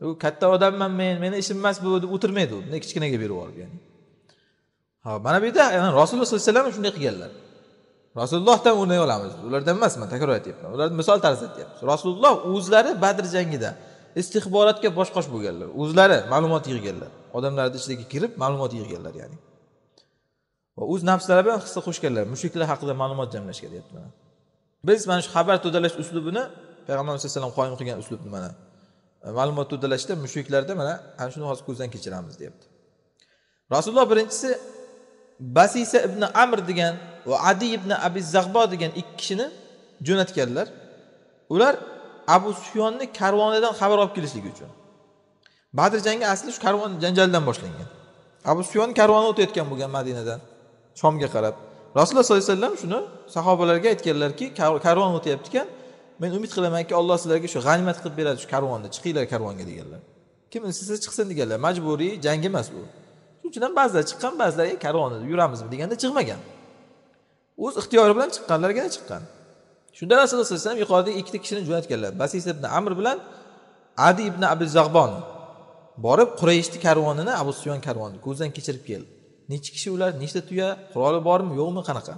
U katta odamman men meni ishim emas bu deb o'tirmaydi u. Bunday kichkinaga berib yuborib ya'ni ha mana bu yerda rasululloh sollallohu alayhi vasallam shunday qilganlar. Rasulullohdan o'rnak olamiz. Ulardan emas man takror aytyapman. Ularni misol tarzida aytyapmiz rasululloh o'zlari badr jangida istixborotga bosh qosh bo'lganlar. O'zlari ma'lumot yig'ganlar. Odamlarni ichiga kirib ma'lumot yig'ganlar ya'ni. Va o'z nafslari bilan hissa qo'shganlar. Mushriklar haqida ma'lumot jamlashga mana. Biz mana shu xabar to'dalash uslubini payg'ambarimiz alayhi vasallam qoyim qilgan uslubni mana ma'lumot to'dalashda mushriklarda mana ana shuni hozir ko'zdan kechiramiz deyapti. Rasululloh birinchisi basisa ibn amr degan va adi ibn abi zag'bo degan ikki kishini jo'natganlar. Ular abu sufyonni karvonidan xabar olib kelishligi uchun. Badr jangi asli shu karvon janjaldan boshlangan. Abu sufyon karvoni o'tayotgan bo'lgan madinadan shomga qarab. Rasululloh sollallohu alayhi vasallam shuni sahobalarga aytganlarki karvon o'tyapti ekan men umid qilamanki alloh sizlarga shu g'animat qilib beradi shu karvonni chiqinglar karvonga deganlar. Kim istasa chiqsin deganlar. Majburiy jang emas bu. Shuning uchun ham ba'zilar chiqqan ba'zilar karvonda yuramizmi deganda chiqmagan. O'z ixtiyori bilan chiqqanlargina chiqqan. Shunda rasululloh sallallohu alayhi vasallam yuqorida ikkita kishini jo'natganlar. Basis ibn amr bilan adi ibn abi zag'bon borib qurayishni karvonini abu suyon karvonini ko'zdan kechirib keldi. Necha kishi ular? Nechta tuya? Quroli bormi yo'qmi qanaqa?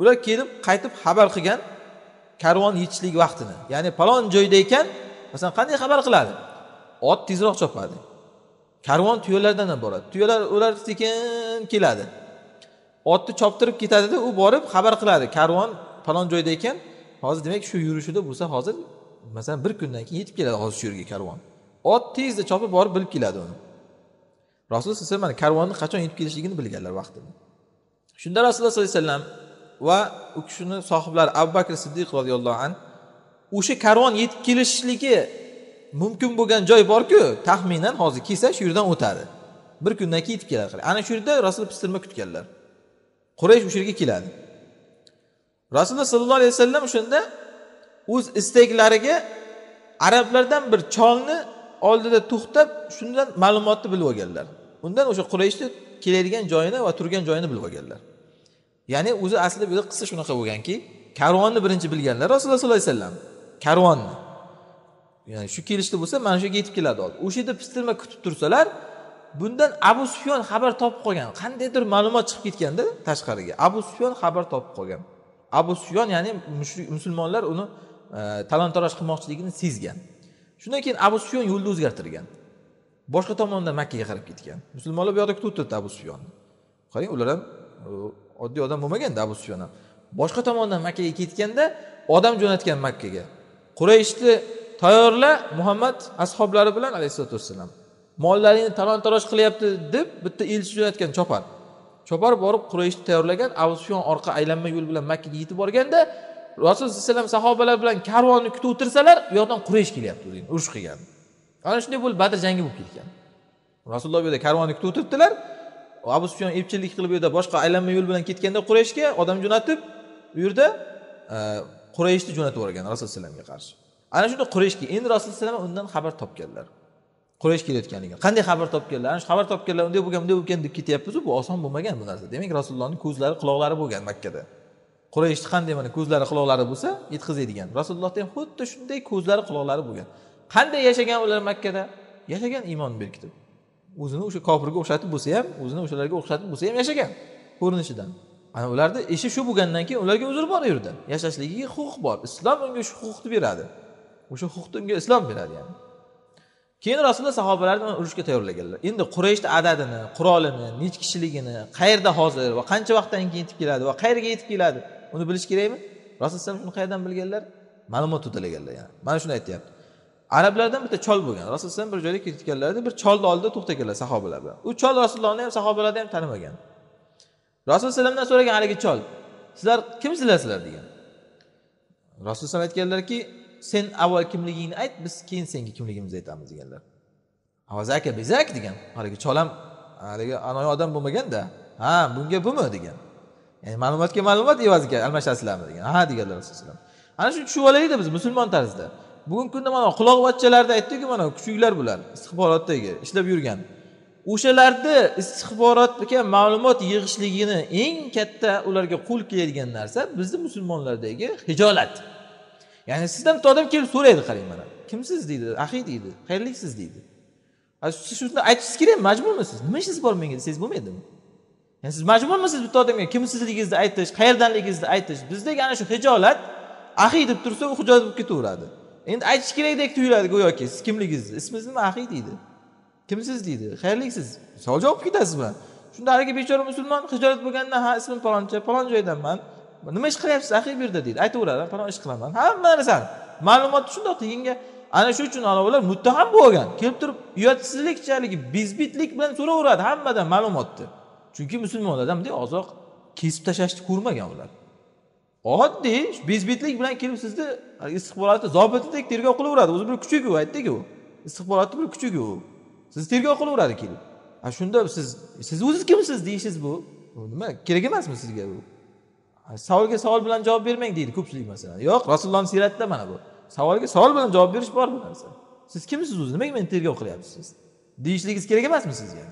Ular kelib qaytib xabar qilgan. Karvon yetishlik vaqtini. Ya'ni palon joyda ekan masalan qanday xabar qiladi? Ot tezroq chopadi. Karvon tuyalardan boradi. Tuyalar ular sekin keladi. Otni choptirib ketadida u borib xabar qiladi. Karvon falon joyda ekan hozir demak shu yurishida bo'lsa hozir masalan bir kundan keyin yetib keladi hozir shu yerga karvon. Ot tezda chopib borib bilib keladi uni. Rasululloh sallallohu alayhi vasallam karvonni qachon yetib kelishligini bilganlar vaqtini shunda rasululloh sollallohu alayhi vasallam va u kishini sohiblari abu bakr siddiq roziyallohu an o'sha karvon yetib kelishligi mumkin bo'lgan joy borku taxminan hozir kelsa shu yerdan o'tadi. Bir kundan keyin yetib keladi ana shu yerda rasul pistirma kutganlar. Quraysh o'sha yerga keladi. Rasululloh sollallohu alayhi vasallam o'shanda o'z istaklariga arablardan bir cholni oldida to'xtab shundan ma'lumotni bilib olganlar. Undan o'sha qurayshni keladigan joyini va turgan joyini bilib olganlar. Ya'ni o'zi aslida bu qissa shunaqa bo'lganki karvonni birinchi bilganlar rasululloh sollallohu alayhi vasallam. Karvonni. Ya'ni shu kelishda bo'lsa mana shu yerga yetib keladi. Hozir o'sha yerda pistirma kutib tursalar bundan abu sufyon xabar topib qolgan. Qandaydir ma'lumot chiqib ketganda tashqariga abu sufyon xabar topib qolgan. Abu sufyon ya'ni musulmonlar uni e, talon taroj qilmoqchiligini sezgan. Shundan keyin abu sufyon yo'lni o'zgartirgan. Boshqa tomondan makkaga qarab ketgan. Musulmonlar bu yoqda kutib o'tiribdi abu sufyonni. Qarang ular ham oddiy odam bo'lmaganda abu sufyon ham boshqa tomondan makkaga ketganda odam jo'natgan makkaga. Qurayshni tayyorla muhammad ashoblari bilan alayhissalotu vassalam. Mollaringni talon taroj qilyapti deb bitta elchi jo'natgan chopar. Chopar borib qurayshni tayyorlagan abu sufyon orqa aylanma yo'l bilan makkaga yetib borganda rasululloh sallallohu alayhi vasallam sahobalar bilan karvonni kutib o'tirsalar u yoqdan quraysh kelyapti urush qilgan. Ana shunday bo'lib badr jangi bo'lib ketgan. Rasululloh bu yerda karvonni kutib o'tiribdilar. Abu sufyon epchillik qilib bu yerda boshqa aylanma yo'l bilan ketganda qurayshga odam jo'natib u yerda e, qurayshni jo'natib yuborgan rasululloh alayhivasallamga qarshi. Ana shunda qurayshga endi rasululloh alayhi undan xabar topganlar. Quraysh kelayotganligini qanday xabar topganlar? Ana shu xabar topganlar unday bo'lgan bunday bo'lgan deb ketyapmizu bu oson bo'lmagan bu narsa. Demak rasulullohni ko'zlari quloqlari bo'lgan makkada. Qurayshni qanday mana ko'zlari quloqlari bo'lsa yetkazadigan. Rasulullohda ham xuddi shunday ko'zlari quloqlari bo'lgan. Qanday yashagan ular makkada? Yashagan iymon berkitib. O'zini o'sha kofirga o'xshatib bo'lsa ham o'zini o'shalarga o'xshatib bo'lsa ham yashagan ko'rinishidan. Ana ularni ishi shu bo'lgandan keyin ularga uzr bor u yerda yashashligiga huquq bor. Islom unga shu huquqni beradi. O'sha huquqni unga islom beradi yani. Keyin rasululloh sahobalarni urushga tayyorlaganlar. Endi qurayshni adadini qurolini nechi kishiligini qayerda hozir va qancha vaqtdan keyin yetib keladi va qayerga yetib keladi uni bilish kerakmi? Rasululloh shuni qayerdan bilganlar? Ma'lumot to'dalaganlar yani. Mana shuni aytyapti. Arablardan bitta chol bo'lgan. Rasululloh bir joyda ketayotganlarida bir cholni oldida to'xtaganlar sahobalar bilan. U chol rasulullohni ham sahobalarni ham tanimagan. Rasululloh alayhivasallamdan so'ragan haligi chol sizlar kimsizlar sizlar degan. Rasululloh aytganlarki sen avval kimligingni ayt biz keyin senga kimligimizni aytamiz deganlar. Zaka bezak degan. Haligi chol ham haligi anoyi odam bo'lmaganda ha bunga bumi degan. Ya'ni ma'lumotga ma'lumot evaziga almashasizlarmi degan. Ha deganlar rasululloh ana shu tushunib olaylikda biz musulmon tarzda bugungi kunda mana quloqvachchalarda aytdiku mana kuchuklar bular istixborotdagi ishlab yurgan. O'shalarni istixborotga ma'lumot yig'ishligini eng katta ularga qo'l keladigan narsa bizni musulmonlardagi hijolat. Ya'ni sizdan bitta odam kelib so'raydi qarang mana kimsiz deydi ahiy deydi qayerliksiz deydi. Siz shuni aytishingiz kerak majburmisiz? Nima ishingiz bor menga desangiz bo'lmaydimi? Ya'ni siz majburmisiz bitta odamga kimsizligingizni aytish qayerdanligingizni aytish bizdagi ana shu hijolat ahiy deb tursa u hijolat bo'lib ketaveradi. Endi aytish kerakdek tuyuladi go'yoki siz kimligingizni ismingiz nima? Axiy deydi. Kimsiz deydi? Qayerliksiz savol javob ketasizmi shunda haligi bechora musulmon hijolat bo'lganda ha ismim paloncha palon joydanman nima ish qilyapsiz? Axiy bu yerda deydi. Aytaveradi palon ish qilaman. Hamma narsani ma'lumotni shundoq tiyinga ana shu uchun ular muttaham bo'lgan. Kelib turib uyatsizlikcha haligi bezbitlik bilan so'raveradi hammadan ma'lumotni. Chunki musulmonlardan bunday ozoq kesib tashlashni ko'rmagan ular. Oddiy. Bezbetlik bilan kelib sizni istixborotni zobitidek tergov qilaveradi. O'zi bir kuchuk u aytdik u. Istixborotni bir kuchugi u. Sizni tergov qilaveradi kelib. A shunda siz siz o'ziz kimsiz deyishingiz bu? Nima kerak emasmi sizga bu? Savolga savol bilan javob bermang deydi ko'pchilik masalan. Yo'q rasulullohni siyratida mana bu. Savolga savol bilan javob berish bor bu narsa. Siz kimsiz o'zi? Nimaga meni tergov qilyapsiz? Deyishligingiz kerak emasmi sizga?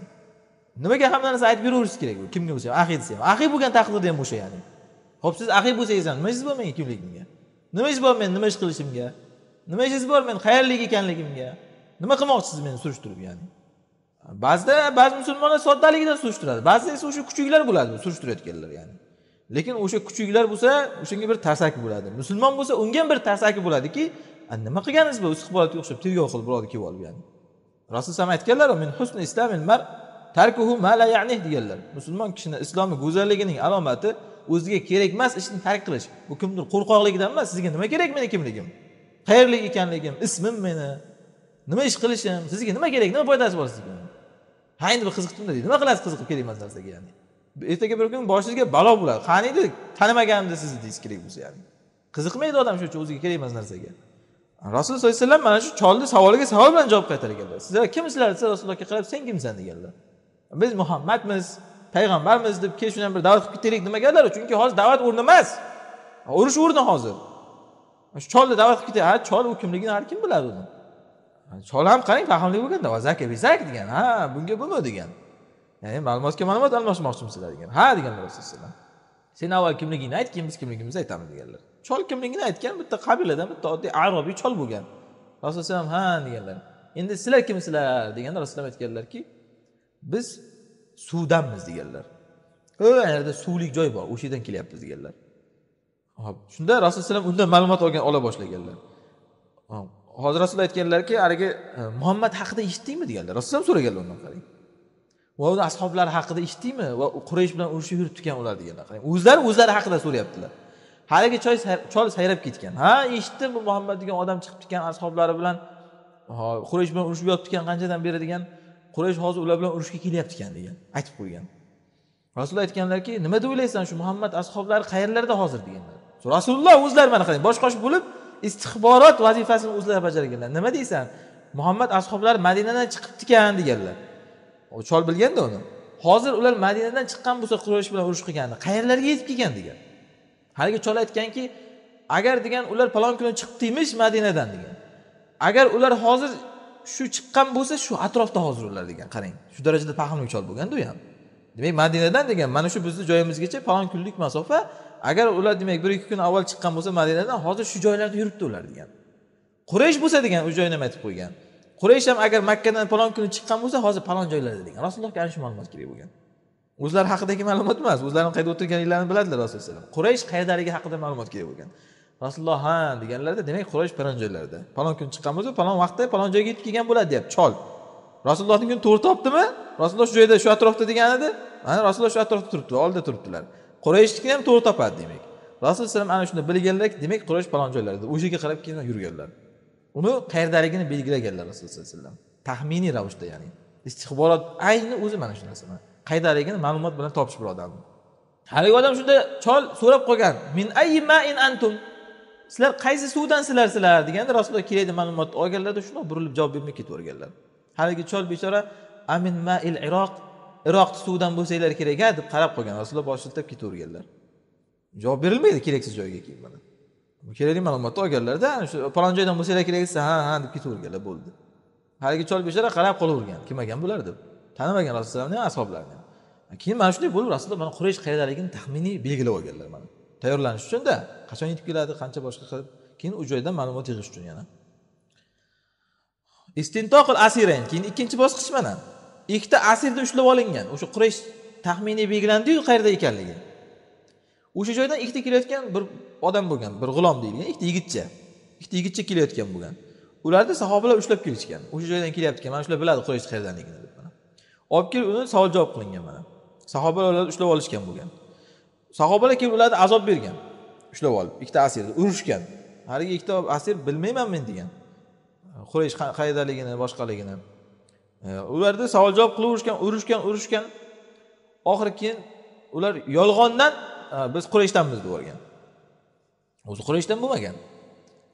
Nimaga hamma narsa aytib yuraverishingiz kerak bu? Kimga bo'lsa ham ahiy desa ham axiy bo'lgan taqdirda ham o'sha ya'ni. Ho'p siz ahiy bo'lsangiz ham nima ishingiz bor menga kimligimga nima ish bor meni nima ish qilishimga? Nima ishingiz bor meni qayerlik ekanligimga? Nima qilmoqchisiz meni surishtirib ya'ni? Ba'zida ba'zi musulmonlar soddaligidan surishtiradi. Ba'zida esa o'sha kuchuklar bo'ladi surishtirayotganlar ya'ni. Lekin o'sha kuchuklar bo'lsa o'shanga bir tarsaki bo'ladi. Musulmon bo'lsa unga ham bir tarsaki bo'ladiki nima qilganingiz bu istixborotga o'xshab tergov qilib birovni kelib olib ya'ni. Rasululloh ham aytganlar min husni islamil mar tarkuhu ma la ya'nih deganlar. Musulmon kishini islomi go'zalligining alomati o'ziga kerak emas ishni tark qilish. Bu kimdir qo'rqoqligidan emas sizga nima kerak meni kimligim? Qayerli ekanligim ismim meni nima ish qilishim sizga nima kerak nima foydasi bor sizga? Ha endi bir qiziqdimda deydi. Nima qilasiz qiziqib kerak emas narsaga ya'ni? Ertaga bir kun boshingizga balo bo'ladi qani edi tanimaganimda sizni deysiz kerak bo'lsa ya'ni. Qiziqmaydi odam shuning uchun o'ziga kerak emas narsaga. Rasululloh sollallohu alayhi vasallam mana shu cholni savoliga savol bilan javob qaytarganlar. Sizlar kimsizlar desa rasulullohga qarab sen kimsan deganlar. Biz muhammadmiz. Payg'ambarmiz deb kelib shundan bir da'vat qilib ketaylik demaganlar chunki hozir da'vat o'rni emas. Urush o'rni hozir. Shu cholni da'vat qilib ketay ha chol u kimligini har kim biladi uni chol ham qarang fahmli bo'lganda zaka bezak degan ha bunga bumi degan. Ya'ni ma'lumotga ma'lumot almashmoqchimisizlar degan. Ha deganlar rasululloh sen avval kimligingni ayt keyin biz kimligimizni aytamiz deganlar. Chol kimligini aytgan bitta qabiladan bitta oddiy arobiy chol bo'lgan. Rasululloh ha deganlar. Endi sizlar kimsizlar? deganda rasululloh aytganlarki biz suvdanmiz deganlar. U yerda suvlik joy bor o'sha yerdan kelyapmiz deganlar. Hop shunda rasululloh undan ma'lumot olgan ola boshlaganlar. Hozir rasululloh aytganlarki haligi e, muhammad haqida eshitdingmi deganlar. Rasululloh ham so'raganlar undan qarang. Va uni ashoblari haqida eshitdingmi? Va quraysh bilan urushib yuribdikan ular deganlar qarang. O'zlari o'zlari haqida so'rayaptilar. Haligi choy chol sayrab ketgan. Ha eshitdim bu muhammad degan odam chiqib ketgan ashoblari bilan? Quraysh bilan urushib yotibdi ekan qanchadan beri degan? Quraysh hozir ular bilan urushga kelyapti ekan degan aytib qo'ygan. Rasululloh aytganlarki nima deb o'ylaysan shu muhammad ashoblari qayerlarda hozir? deganlar. Rasululloh o'zlari mana qarang bosh qosh bo'lib istixborot vazifasini o'zlari bajarganlar. Nima deysan muhammad ashoblari madinadan chiqibdi ekan deganlar chol bilganda uni. Hozir ular madinadan chiqqan bo'lsa quraysh bilan urush qilganda qayerlarga yetib kelgan? degan. Haligi chol aytganki agar degan ular palon kuni chiqibdi emish madinadan degan. Agar ular hozir shu chiqqan bo'lsa shu atrofda hozir ular degan qarang. Shu darajada fahmli chol bo'lganda u ham. Demak madinadan degan mana shu bizni joyimizgacha falon kunlik masofa. Agar ular demak bir ikki kun avval chiqqan bo'lsa madinadan hozir shu joylarda yuribdi ular degan. Quraysh bo'lsa degan u joyini ham aytib qo'ygan. Quraysh ham agar makkadan falon kuni chiqqan bo'lsa hozir falon joylarda degan. Rasulullohga ana shu ma'lumot kerak bo'lgan. O'zlari haqidagi ma'lumot emas o'zlarini qayerda o'tirganliklarini biladilar rasululloh alayhi vasallam. Quraysh qayerdaligi haqida ma'lumot kerak bo'lgan? Rasululloh ha deganlarida demak quraysh palon joylarda palon kun chiqqan bo'lsa vaqtda palon joyga yetib kelgan bo'ladi deyapti. Chol. Rasulullohni kuni to'g'ri topdimi? Rasululloh shu joyda shu atrofda degan edi mana rasululloh shu atrofda turibdi oldida turibdilar. Qurayshnikini ham to'g'ri topadi demak. Rasululloh alayhi ana shuni bilganlar demak quraysh palon joylarda o'sha yerga qarab keyin yurganlar. Uni qayerdaligini belgilaganlar rasululloh sallallohu alayhi vasallam. Taxminiy ravishda ya'ni istixborot ayni o'zi mana shu narsa qayerdaligini ma'lumot bilan topish bir odamni haligi odam shunda chol so'rab qolgan min in antum? Sizlar qaysi suvdan sizlar deganda rasululloh kelaydi ma'lumotni olganlarda shundoq burilib javob bermay ketaverganlar. Haligi chol bechora amin mail iroq iroqni suvidan bo'lsanglar kerak a deb qarab qolgan rasululloh bosh siltab ketaverganlar. Javob berilmaydi keraksiz joyga keyin mana. Kerakli ma'lumotni olganlarda ana shu palon joydan bo'lsanglar kerak desa ha ha deb ketaverganlar bo'ldi. Haligi chol bechora qarab qolavergan kim ekan bular deb. Tanimagan rasulullohni ashoblarini keyin mana shunday bo'lib rasululloh mana quraysh qayerdaligini taxminiy belgilab olganlar mana. Tayyorlanish uchunda qachon yetib keladi qancha boshqa qilib keyin u joydan ma'lumot yig'ish uchun yana. Istintoqil asirayn keyin ikkinchi bosqich mana ikkita asirni ushlab olingan o'sha quraysh taxminiy belgilandiyu qayerda ekanligi. O'sha joydan ikkita kelayotgan bir odam bo'lgan bir g'ulom deyilgan ikkita yigitcha ikkita yigitcha kelayotgan bo'lgan. Ularni sahobalar ushlab kelishgan o'sha joydan kelyapti ekan mana shular biladi quraysh qayerdanligini deb mana. Olib kelib uni savol javob qilingan mana. Sahobalar ularni ushlab olishgan bo'lgan. Sahobalar kelib ularni azob bergan? Ushlab olib ikkita asirni urushgan. Haligi ikkita asir bilmayman men degan. Quraysh qayerdaligini boshqaligini. E, ularni savol javob qilaverishgan urushgan urushgan oxiri keyin ular yolg'ondan e, biz qurayshdanmiz deb yuborgan. O'zi qurayshdan bo'lmagan.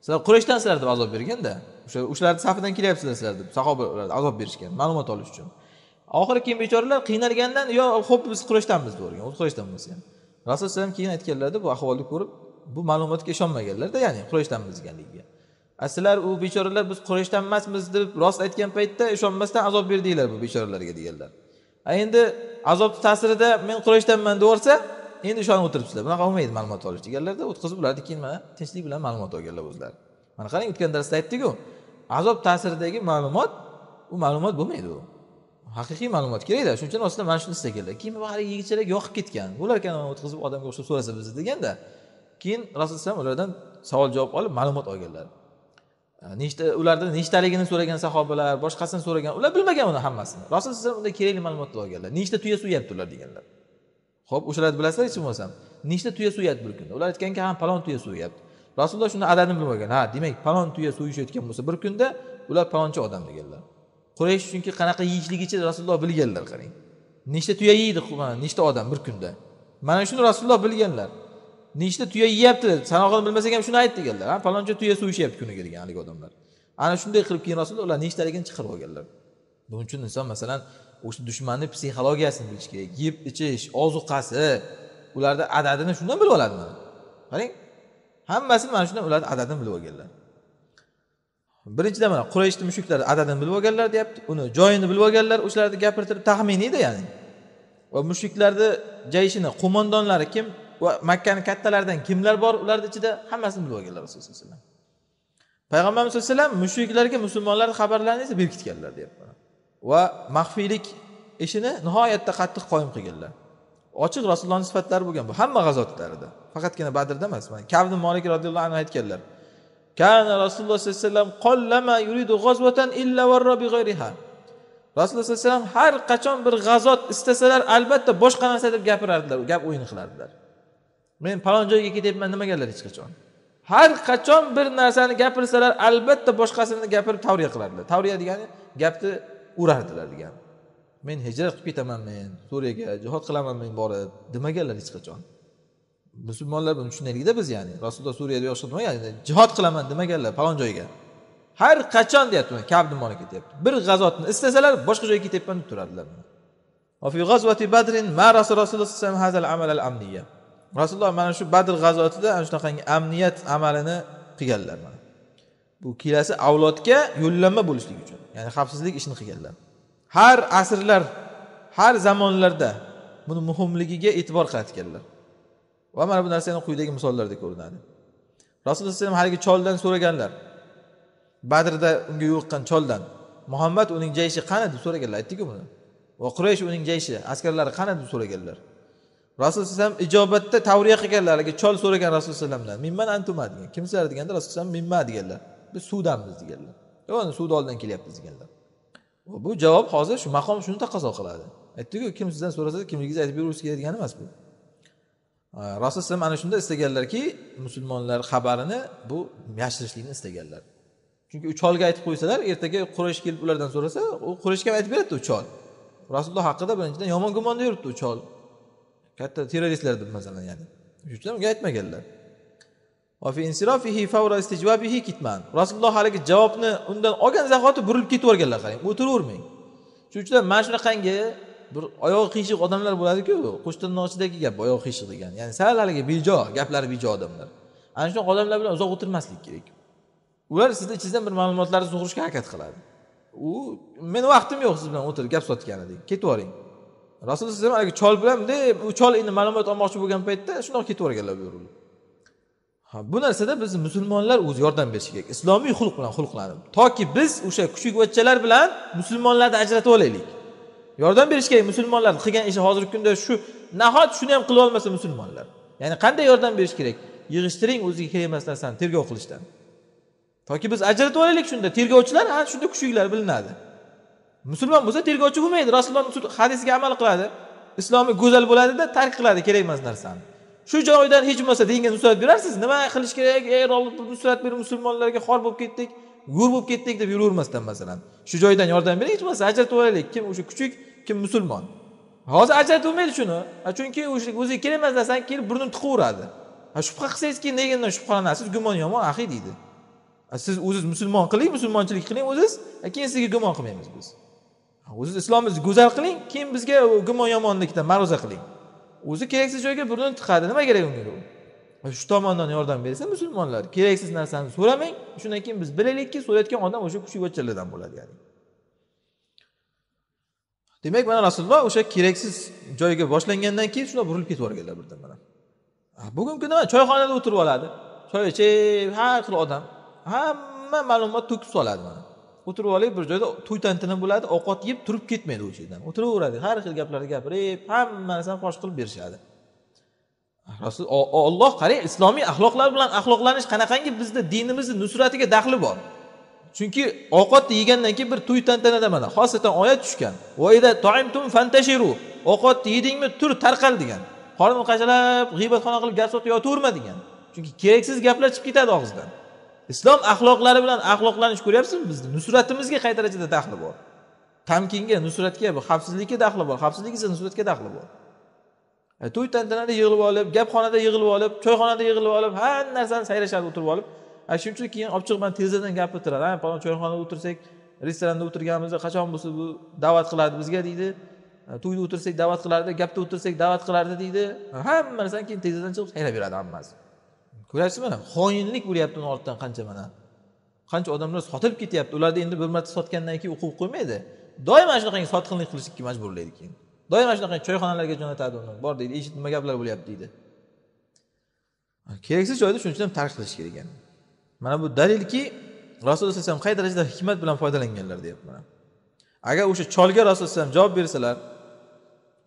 Sizlar qurayshdan sizlar deb azob berganda o'sha o'shalarni safidan kelyapsizlar sizlar deb sahoba azob berishgan ma'lumot olish uchun. Oxiri keyin bechoralar qiynalgandan yo ho'p biz qurayshdanmiz deb yuborgan o'zi qurayshdan bo'lsa ham rasululloh alayhi keyin aytganlarda bu ahvolni ko'rib bu ma'lumotga ishonmaganlarda ya'ni qurayshdanmiz deganligiga sizlar u bechoralar biz qurayshdan emasmiz deb rost aytgan paytda ishonmasdan azob berdinglar bu bechoralarga deganlar. A endi azobni ta'sirida men qurayshdanman deb endi ishonib o'tiribsizlar. Bunaqa bo'lmaydi ma'lumot olish deganlarda o'tkazib ularni keyin mana tinchlik bilan ma'lumot olganlar o'zlari. Mana qarang o'tgan darsda aytdiku azob ta'siridagi ma'lumot u ma'lumot bo'lmaydi u. haqiqiy ma'lumot kerakda shuning uchun aslida mana shuni keldi keyin haligi yigitchalar yoqib ketgan. Bo'larkan o'tkazib odamga o'xshab so'rasa bizni deganda keyin rasululloh alayhi ulardan savol javob olib ma'lumot olganlar. Nechta ulardan nechtaligini so'ragan sahobalar boshqasini so'ragan ular bilmagan uni hammasini. Rasululloh alayhi undan kerakli ma'lumotni olganlar. Nechta tuya so'yyapti ular deganlar. Ho'p o'shalarni bilasizlar hech bo'lmasam nechta tuya so'yyapti bir kunda? Ular aytganki ha palon tuya so'yyapti rasululloh shuni adadini bilib olgan ha demak palon tuya so'yishayotgan bo'lsa bir kunda ular palonchi odam deganlar. Quraysh chunki qanaqa yeyishligicha rasululloh bilganlar qarang. Nechta tuya yeydi nechta odam bir kunda. Mana shuni rasululloh bilganlar. Nechta tuya yeyapti sanog'ini bilmasak ham shuni ayt deganlar. Ha paloncha tuya so'yishyapti kuniga degan haligi odamlar. Ana shunday qilib keyin rasululloh ular nechtaligini chiqarib olganlar. Buning uchun inson masalan o'sha dushmanni psixologiyasini bilish kerak yeb ichish ozuqasi ularni adadini shundan bilib oladi mana qarang hammasini mana shundan ularni adadini bilib olganlar. Birinchidan mana qurayshni mushuklari adadini bilib olganlar deyapti. Uni joyini bilib olganlar o'shalarni gapirtirib taxminiyda ya'ni. Va mushuklarni jayshini qo'mondonlari kim va makkani kattalaridan kimlar bor ularni ichida hammasini bilib olganlar rasululloh alayhi vasallam. Payg'ambarimiz sallallohu alayhi vasallam mushuklarga musulmonlarni xabarlarini esa berkitganlar deyapti va maxfiylik ishini nihoyatda qattiq qoyim qilganlar. Ochiq rasulullohni sifatlari bo'lgan bu hamma g'azotlarida. Faqatgina badrda emas kavni molik roziyallohu anhu aytganlar. Kana rasululloh sollallohu alayhi vasallam qollama yuridu g'azvatan illa varra bi g'ayriha rasululloh sallallohu alayhi vasallam har qachon bir g'azot istasalar albatta boshqa narsa deb gapirardilar gap o'yin qilardilar men falon joyga ketyapman demaganlar hech qachon. har qachon bir narsani gapirsalar albatta boshqasini gapirib tavriya qilardilar tavriya degani gapni urardilar degani men hijrat qilib ketaman men suriyaga jihod qilaman men borib demaganlar hech qachon. Musulmonlar buni tushunaylikda biz ya'ni. Rasululloh suriyada yoshqa ya'ni jihod qilaman demaganlar falon joyga. Har qachon deyapti kabni moli ketyapti. Bir g'azotni istasalar boshqa joyga ketyapman deb turadilar rasululloh mana shu badr g'azotida ana shunaqangi amniyat amalini qilganlar mana. Bu kelasi avlodga yo'llanma bo'lishligi uchun ya'ni xavfsizlik ishini qilganlar. Har asrlar har zamonlarda buni muhimligiga e'tibor qaratganlar. Va mana bu narsa yana quyidagi misollarda ko'rinadi. Rasululloh alayhi vasallam haligi choldan so'raganlar. Badrda unga yo'liqqan choldan muhammad uning jayshi qani deb so'raganlar. Aytdiku buni. Va quraysh uning jayshi askarlari qani deb so'raganlar. Rasululloh alayhi vasallam ijobatda tavriya qilganlar haligi chol so'ragan rasululloh alayhi vasallamdan minman antuma degan. Kimsizlar deganda rasululloh alayhivasallam minma deganlar. Biz suvdanmiz deganlar. Yo'q suvni oldidan kelyapmiz deganlar. Bu javob hozir shu maqom shuni taqozo qiladi. Aytdiku kim sizdan so'rasa kimligingizni aytib beruvchi kerak degani emas bu. Rasululloh alayhi vasallam ana shunda istaganlarki musulmonlar xabarini bu yashirishlikni istaganlar. Chunki u cholga aytib qo'ysalar ertaga quraysh kelib ulardan so'rasa u qurayshga aytib beradi u chol rasululloh haqida birinchidan yomon gumonda yuribdi u chol katta terroristlar deb masalan ya'ni. Shuning uchun unga aytmaganlar. Rasululloh haligi javobni undan olgan zahoti burilib ketib yuborganlar qarang o'tiravermang. Shuning uchun mana shunaqangi bir oyog'i qiyshiq odamlar bo'ladiku. Qo'shtirnoqchidagi gap oyog'i qiyshiq degan. Ya'ni sal haligi bejo gaplari bejo odamlar. Ana shunaqa odamlar bilan uzoq o'tirmaslik kerak. Ular sizni ichingizdan bir ma'lumotlarni sug'urishga harakat qiladi. U meni vaqtim yo'q siz bilan o'tirib gap sotganidek ketib yuboring rasululloh alayhi vasallam haligi chol bilan bunday u chol endi ma'lumot olmoqchi bo'lgan paytda shundoq ketib yuborganlar buyoqqa ha bu narsada biz musulmonlar o'zi yordam berishi kerak. Islomiy xulq bilan xulqlanib toki biz o'sha kuchukvachchalar bilan musulmonlarni ajratib olaylik. Yordam berish kerak musulmonlar qilgan ishi hozirgi kunda shu nahot shuni ham qilib olmasa musulmonlar. Ya'ni qanday yordam berish kerak? Yig'ishtiring o'ziga kerak emas narsani tergov qilishdan. Toki biz ajratib olaylik shunda. Tergovchilar ha shunda kuchuklar bilinadi. Musulmon bo'lsa tergovchi bo'lmaydi. Rasululloh hadisiga amal qiladi. Islomi go'zal bo'ladida tark qiladi kerak emas narsani. Shu joydan hech bo'lmasa dinga nusrat berarsiz? Nima qilish kerak? Ey nusrat ber musulmonlarga xor bo'lib ketdik. Go'r bo'lib ketdik deb yuravermasdan masalan. Shu joydan yordam bering hech bo'lmasa ajratib olaylik kim o'sha kuchuk kim musulmon. Hozir ajratib bo'lmaydi shuni chunki o'ziga kerak emas narsani kelib burnini tiqaveradi. Shubha qilsangiz keyin nega shubhalanasiz gumon yomon axiy deydi. Siz o'ziz musulmon qiling musulmonchilik qiling o'ziz. Keyin sizga gumon qilmaymiz biz. O'ziz islomingizni go'zal qiling keyin bizga gumon yomonlikdan ma'ruza qiling. O'zi keraksiz joyga burnini tiqadi. Nima kerak unga? Shu tomondan yordam bersa musulmonlar keraksiz narsani so'ramang shundan keyin biz bilaylikki so'rayotgan odam o'sha kuchugvachchalardan bo'ladi ya'ni. Demak mana rasululloh o'sha keraksiz joyga boshlangandan keyin shundoq burilib ketib yuborganlar birdan mana. Bugungi kunda choyxonada o'tirib oladi. Choy ichib har xil odam hamma ma'lumot to'kib soladi mana. O'tirib olib bir joyda to'y tantana bo'ladi ovqat yeb turib ketmaydi o'sha yerdan. O'tiraveradi har xil gaplarni gapirib hamma narsani fosh qilib berishadi. Rasul olloh qarang islomiy axloqlar bilan axloqlanish qanaqangi bizni dinimizni nusratiga daxli bor? Chunki ovqatni yegandan keyin bir to'y tantanada mana xosatan oyat tushgan. Fantashiru ovqatni yedingmi tur tarqal degan. Qorni qashalab g'iybatxona qilib gap sotib yotaverma degan. Chunki keraksiz gaplar chiqib ketadi og'izdan. Islom axloqlari bilan axloqlanish ko'ryapsizmi bizni? Nusratimizga qay darajada daxli bor? Tamkinga nusratga bu xavfsizlikka daxli bor xavfsizlik esa nusratga daxli bor. E, to'y tantanada yig'ilib olib gapxonada yig'ilib olib choyxonada yig'ilib olib hamma narsani sayrashadi o'tirib olib. E, shuning uchun keyin olib chiqib man tezdan gap bitiradi ha palon choyxonada o'tirsak restoranda o'tirganimizda qachon bo'lsa bu da'vat qilardi bizga deydi. E, to'yda o'tirsak da'vat qilardi gapda o'tirsak da'vat qilardi deydi. Hamma narsani keyin tezdan chiqib sayrab beradi hammasi. Ko'ryapsizmi? Xoinlik bo'lyapti uni ortidan qancha mana. Qancha odamlar sotilib ketyapti. Ularni endi bir marta sotgandan keyin o'qib qo'ymaydi. Doim mana shunaqangi sotqinlik qilishlikka majburlaydi keyin. Doim mana shunaqa choyxonalarga jo'natadi uni. Bor deydi eshit nima gaplar bo'lyapti deydi. Keraksiz joyda shuning uchun ham tark qilish kerak ekan mana bu dalilki rasululloh alayhi vasallam qay darajada hikmat bilan foydalanganlar deyapman agar o'sha cholga rasululloh alayhi vasallam javob bersalar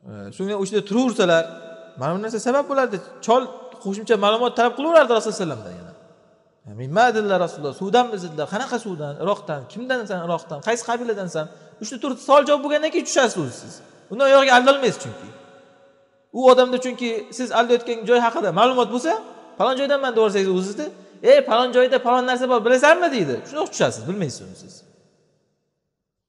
e, shunga o'sha yerda turaversalar mana bu narsa sabab bo'lardi. Chol qo'shimcha ma'lumot talab qilaverardi rasululloh alayhivasallamdan yana. Dedilar rasululloh suvdanmiz dedilar qanaqa suvdan? Iroqdan. Kimdansan iroqdan? Qaysi qabiladansan? Uchta to'rtta savol javob bo'lgandan keyin tushasiz o'zi siz. Undan u aldolmaysiz chunki. U odamda chunki siz aldayotgan joy haqida ma'lumot bo'lsa falon joydanman deb yuborsangiz o'zizni ey falon joyda falon narsa bor bilasanmi deydi. Shundoq tushasiz bilmaysiz uni siz.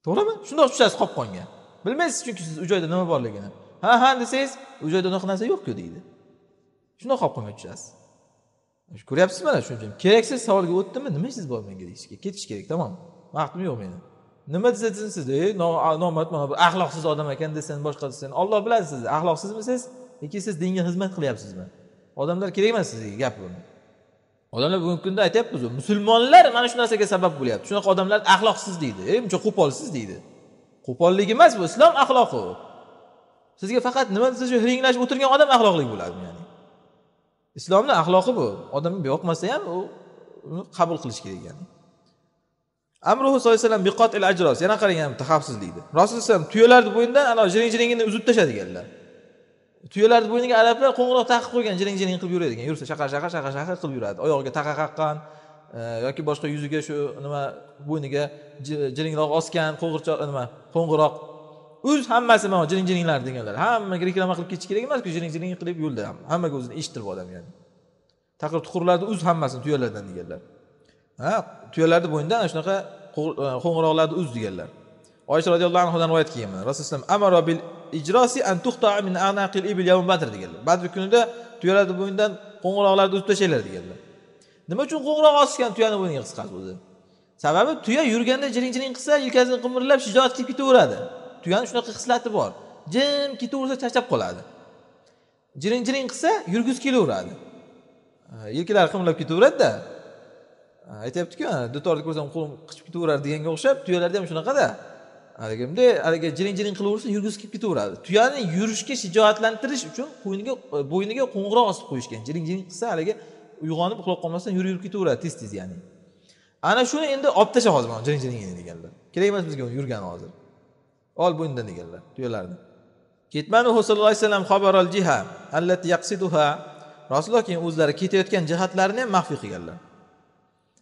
To'g'rimi? Shundoq tushasiz qopqonga bilmaysiz chunki siz u joyda nima borligini. Ha ha desangiz u joyda unaqa narsa yo'qku deydi. Shundoq qolib tushasiz. Ko'ryapsizmi mana shuning uchun keraksiz savolga o'tdimmi? Nima ishingiz bor menga deyishga ketish kerak tamom vaqtim yo'q meni. Nima desa desin siz ey nomard mana bu axloqsiz odam ekan desin boshqa desin olloh biladi sizni axloqsizmisiz yoki siz dinga xizmat qilyapsizmi? Odamlar kerak emas sizga gap buni. Odamlar bugungi kunda aytyapmiz musulmonlar mana shu narsaga sabab bo'lyapti. Shunaqa odamlar axloqsiz deydi ey buncha qo'polsiz deydi. Qo'pollik emas bu islom axloqi. Sizga faqat nima desa shu hiringlashib o'tirgan odam axloqli bo'ladi ya'ni? Islomni axloqi bu. Odamga yoqmasa ham u uni qabul qilish kerak ya'ni. Amruhu sallallohu alayhi vasallam biqotil ajros. Yana qarang ham xavfsizlikni rasululloh alayhi tuyalarni bo'ynidan ana jiring jiringini uzib tashladiganlar. Tuyalarni bo'yniga arablar qo'ng'iroq taqib qo'ygan jiring jiring qilib yuradigan yursa shaqar shaqar shaqar shaqar qilib yuradi. Oyog'iga taqa qaqqan e, yoki boshqa yuziga shu nima bo'yniga jiringroq osgan qo'g'irchoq nima qo'ng'iroq. Uz hammasi mana jiring jiringlar deganlar. Hammaga reklama qilib ketish kerak emasku jiring jiring qilib yo'lda hammaga o'zini eshittirib odam yani. Taqir tuqurlarni uz hammasini tuyalardan deganlar. Ha tuyalarni bo'ynidan ana shunaqa e, qo'ng'iroqlarni uz deganlar. Oysha roziyallohu anhudan rivoyat kelgan. Rasululloh amaro bil ijrosi an min anaqil ibil yawm badr deganlar. Badr kunida tuyalarni bo'ynidan qo'ng'iroqlarni uzib tashlanglar deganlar. Nima uchun qo'ng'iroq osishgan tuyani bo'yniga qisqasi o'zi sababi tuya yurganda jiring jiring qilsa yelkasi qimirlab shijoat kelib ketaveradi. Tuyani shunaqa xislati bor. Jim ketaversa charchab qoladi. Jiring jiring qilsa yurgisi kelaveradi. Yelkalari qimirlab ketaveradida. Aytyaptiku dutorni ko'rsam qo'lim qichib ketaveradi deganga o'xshab tuyalarda ham shunaqada. Haligi bunday haligi jiring jiring qilaversa yurgisi kelib ketaveradi. Tuyani yurishga shijoatlantirish uchun qo'yniga e, bo'yniga qo'ng'iroq osib qo'yishgan. Jiring jiring qilsa haligi uyg'onib uxlab qolmasdan yurib yurib ketaveradi tez tez ya'ni. Ana shuni endi olib tashla hozir mana jiring jiringini deganlar. Kerak emas bizga yurgani hozir. Ol bundan deganlar tuyalarni. Ketmanuhu sallallohu alayhi vasallam jiha allati yaqsiduha. Rasululloh keyin o'zlari ketayotgan jihatlarini ham maxfiy qilganlar.